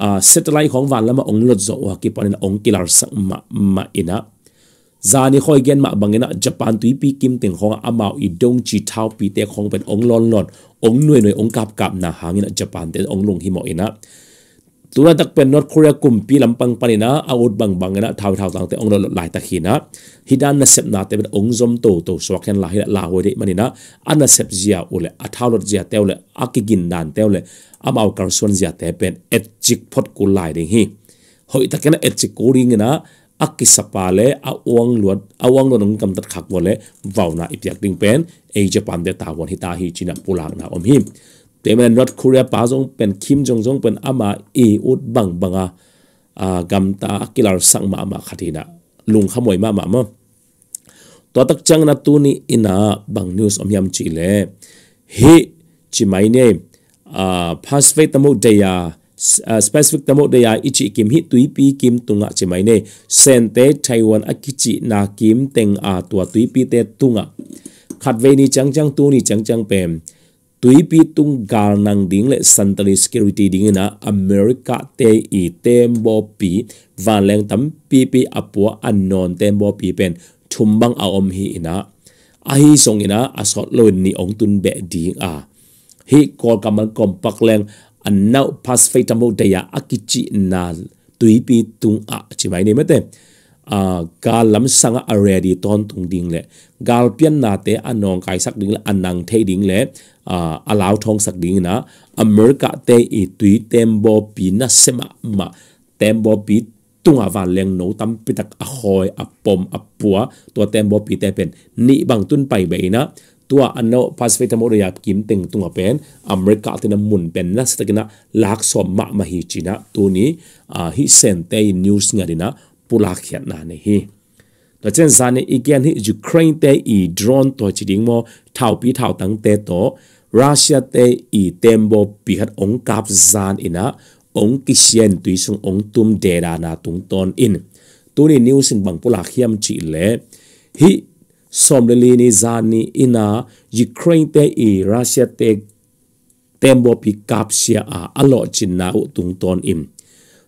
a à, satellite khong van lama ong lot zo wa ki panin ong kilar sang ma ma ina zani khoi gen ma bangena japan tui pi kim teng khong amao i dong chi thau pi te khong pen ong lon lon ong nuai nuai ong kap kap na hangina japan te ong lung hi mo ina tuna tak pen north korea kumpi lampang panina out bang bang na thau thau tang te ong lo lai ta khina. Hidan na sep na te ong zom to to so khen la hi la ho de manina. Ana sep zia ule, a thau lot zia te ule akigin dan te ule amau kar son zia te pen et chik phot ku lai ding hi. Hoi ta kena et chik ko ring na akisapa le, a uang luat awang lo nang kam tat khak wole vauna ipyak ding pen e japan de ta won hi ta hi china pulak na om hi temen north korea pa jong pen kim jong jong pen ama e ut bang banga a à. à, gam ta kilar sang ma ma khatina lung khamoi ma ma ma to tak chang na tu ni ina à bang news om yam chi le hi, chi mai ne a phosphate tamu de ya specific tamo de ya ichi kim hi tui pi kim tunga chi mai ne sen te taiwan akichi na kim teng a tua tui pi te tunga khat ve ni chang chang tu ni chang chang pem tui pi tung gal nang ding le santali security ding na america te i tembo pi van leng tam pi pi apua unknown tembo pi pen thumbang a om hi ina a hi song ina asot lo ni ong tun be ding a hi kol kamal kompak leng annau phosphate tamo daya akichi na tuipi tung a chi mai ne mate a gal lam sanga already ton tung ding le gal pian na te anong kai sak ding le anang the ding le a alaw thong sak ding na america te i tui tembo pi na sema ma tembo pi tunga van leng no tam pitak a hoi a pom a pua to tembo pi te pen ni bang tun pai be na tua anno phosphate mo ya kim teng tunga pen america tina mun pen na stakina lak som ma ma hi china tu ni hi sen te news nga dina pula khiat na ne hi to chen zan ne igen hi ukraine te i drone to chi ding mo thau pi thau tang te to russia te i tembo pi hat ong kap zan ina ong kisien tui sung ong tum de da na tung ton in tu ni news in bang pula khiam chi le, hi somleli ni zani ina ukraine te i russia te tembo pi kapsia a alo chin na tung ton in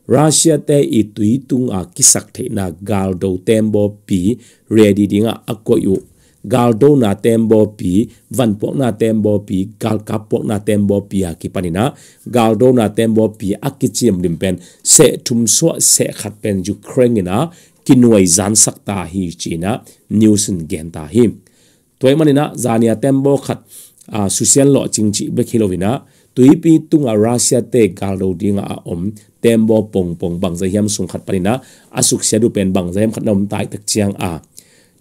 russia te i tui tung a kisak the na galdo tembo pi ready dinga ako yu. Galdo na tembo pi vanpo na tembo pi galkapo na tembo pi a ki panina galdo na tembo pi akichim limpen. Se thum so se khatpen ukraine na kinuai zan sakta hi china. Newsin gen ta hi. Toy manina, zania tembo khat, a social lo chingchi be pi tung a russia te galdo dinga a om. Tembo pong pong bang za yam sung khat panina. Asuk sedu pen bang za yam khat nom tai tak chiang a.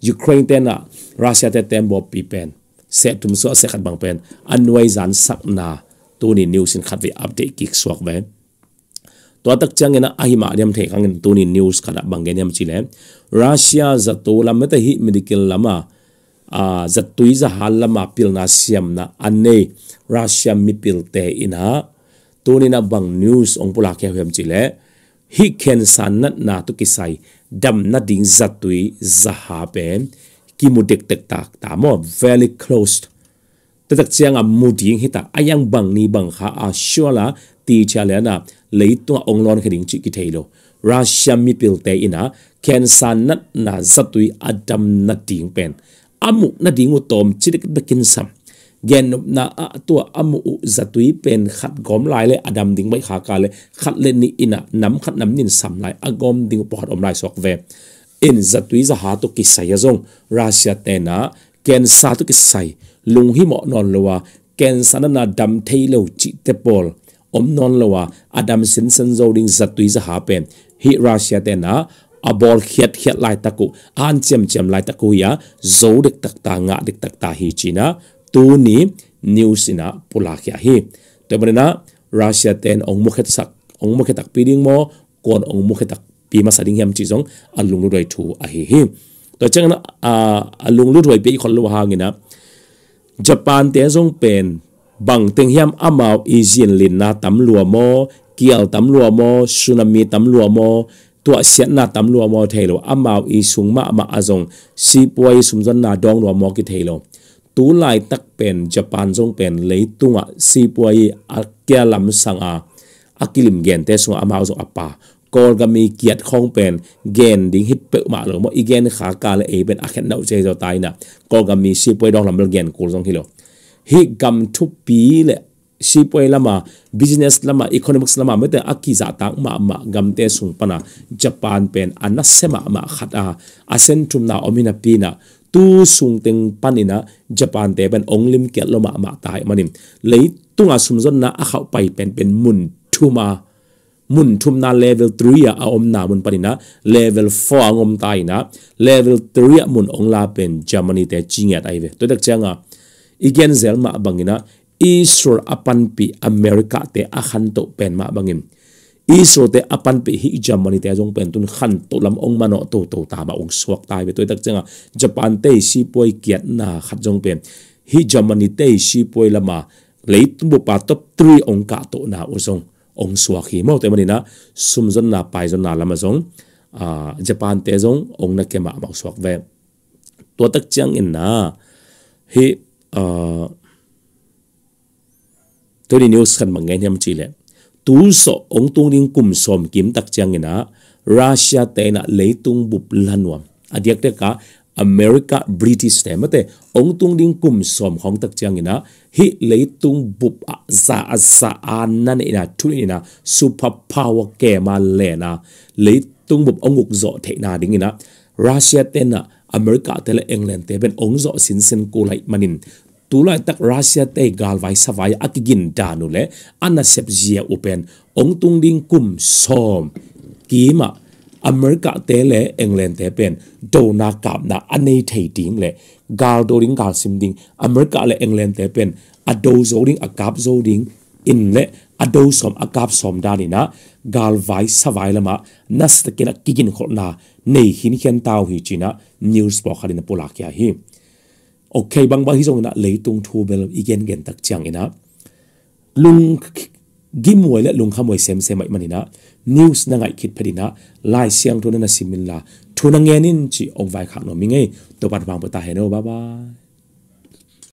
Ukraine te na russia te tembo pi pen. Se tum so se khat bang pen. Anwai zan sak na. Tu ni news in khat vi update kik swak ve. To tak chang ena ahi ma diam the kang tu ni news khat kana bangen yam chile russia za to lam ta hi medical lama. À, a za tui za hal lama pil na siam na ane russia mi pilte ina tu ni bang news ong pula ke hem chile hi ken san na na tu kisai dam na ding za tui za ha pen ki mu dek tek tak ta mo very close. Tatak chiang a mu ding hita ayang bang ni bang kha a shola ti cha le na lấy tua ông lon khading chi ki thailo russia mi pilte ina ken san nat na zatui adam na ting pen amuk na dingu tom chidik bekin sam. Gen na a tua amu zatui pen khat gom lai le adam ding bai kha ka le, khat le ni ina nam khat nam nin sam lai agom ding po om lai sok ve. In zatui za ha to ki sai zong. Russia te na, ken sa to ki sai. Lung hi mo non lowa ken sanana dam thailo chi te pol. Om non lowa adam sin san zo ding zatui za ha pen. Hi russia te na abol khiat khiat lai taku an chem chem lai taku ya. Zo dik tak ta, nga dik tak ta hi china tu ni news ina pula kya hi. To bana russia ten ong mukhet sak, ong mukhet tak piding mo, kon ong mukhet tak pi ma sading yam chi zong alung lu doi thu a hi hi. To chang na alung lu doi pe khol lu ha ngina japan te zong pen bằng tiếng hiam amao izin lin na tam lua mo, kial tam lua mo, tsunami tam lua mo tua siat na tam lua mo âm amao i sung ma a azong si puai sum dân na đong lua mo ki thelo tu lai tắc pen, japan zong pen, lei tunga, si puai a kya lam sanga akilim gen te sung amao zo apa kol gami kiệt khong pen, gen ding hit pe ma lo mo igen kha ka le e ben akhen nau che zo tai na. Kol gami si puai dong lam gen kul zong hilo hi gam thu pi le poi lama, business lama, economics lama, mete aki za tang ma ma gamte sung pana. Japan pen anna sema ma khata. Asen tum na omina pina. Tu sung teng panina japan te ben onglim ke loma ma ma tai manim. Lei tunga sum zon na a khau pai pen pen mun thuma. Mun thum na level 3 a om na mun panina level 4 angom tai na. Level 3 mun ongla pen germany te chingat ai ve. To dak changa. Igen zel ma bangina israel apan pi america te a to pen ma bangin israel te apan pi hi germany te jong pen tun khan to lam ong mano to to ta ba ong suak tai be to tak changa japan te si poi kiat na khat jong pen. Hi germany te si poi lama leitung bu pa top 3 ong ka to na usong ong suak hi mo te mani na sum zon na, pai zon na lama zong. A, japan te zong ong na kema ma suak ve. To tak chang in na. Hi, a to đi news mà nghe yam chỉ lệ tú so ông tung ding kum som kim tak chang ina russia te na leitung bup lanwam adiak te ka America, British te mate ông tung ding kum som hong tak chiang ina hi leitung bup a za dạ, a dạ, za à, a nan ina thu ina super power ke ma le na ông bup onguk zo the na ding ina Russia tên là America, tên là England, tên bên ông ong zo xin cô lại lai manin tulai tak Russia te gal vai savai akigin danu le. Ana sep zia open ong tung ding kum som. Kima, America te le, England te pen. Do na kap na anei thei ding le. Gal do ring gal sim ding. America le, England te pen. A do zo ding, a kap zo ding in le. A do som, a kap som da ni na. Gal vai sa vai lama nas te kina kigin khol na. Nei hin hian tau hi china news bo khalina pula kya hi. Okay bang bang hi zong na leitung thu bel igen gen tak chang ina lung gimoi le lung khamoi sem sem mai manina news na ngai khit phadina lai siang tu na simin la thuna ngenin chi ong vai khak no mi ngai to pat bang pa ta he no bye bye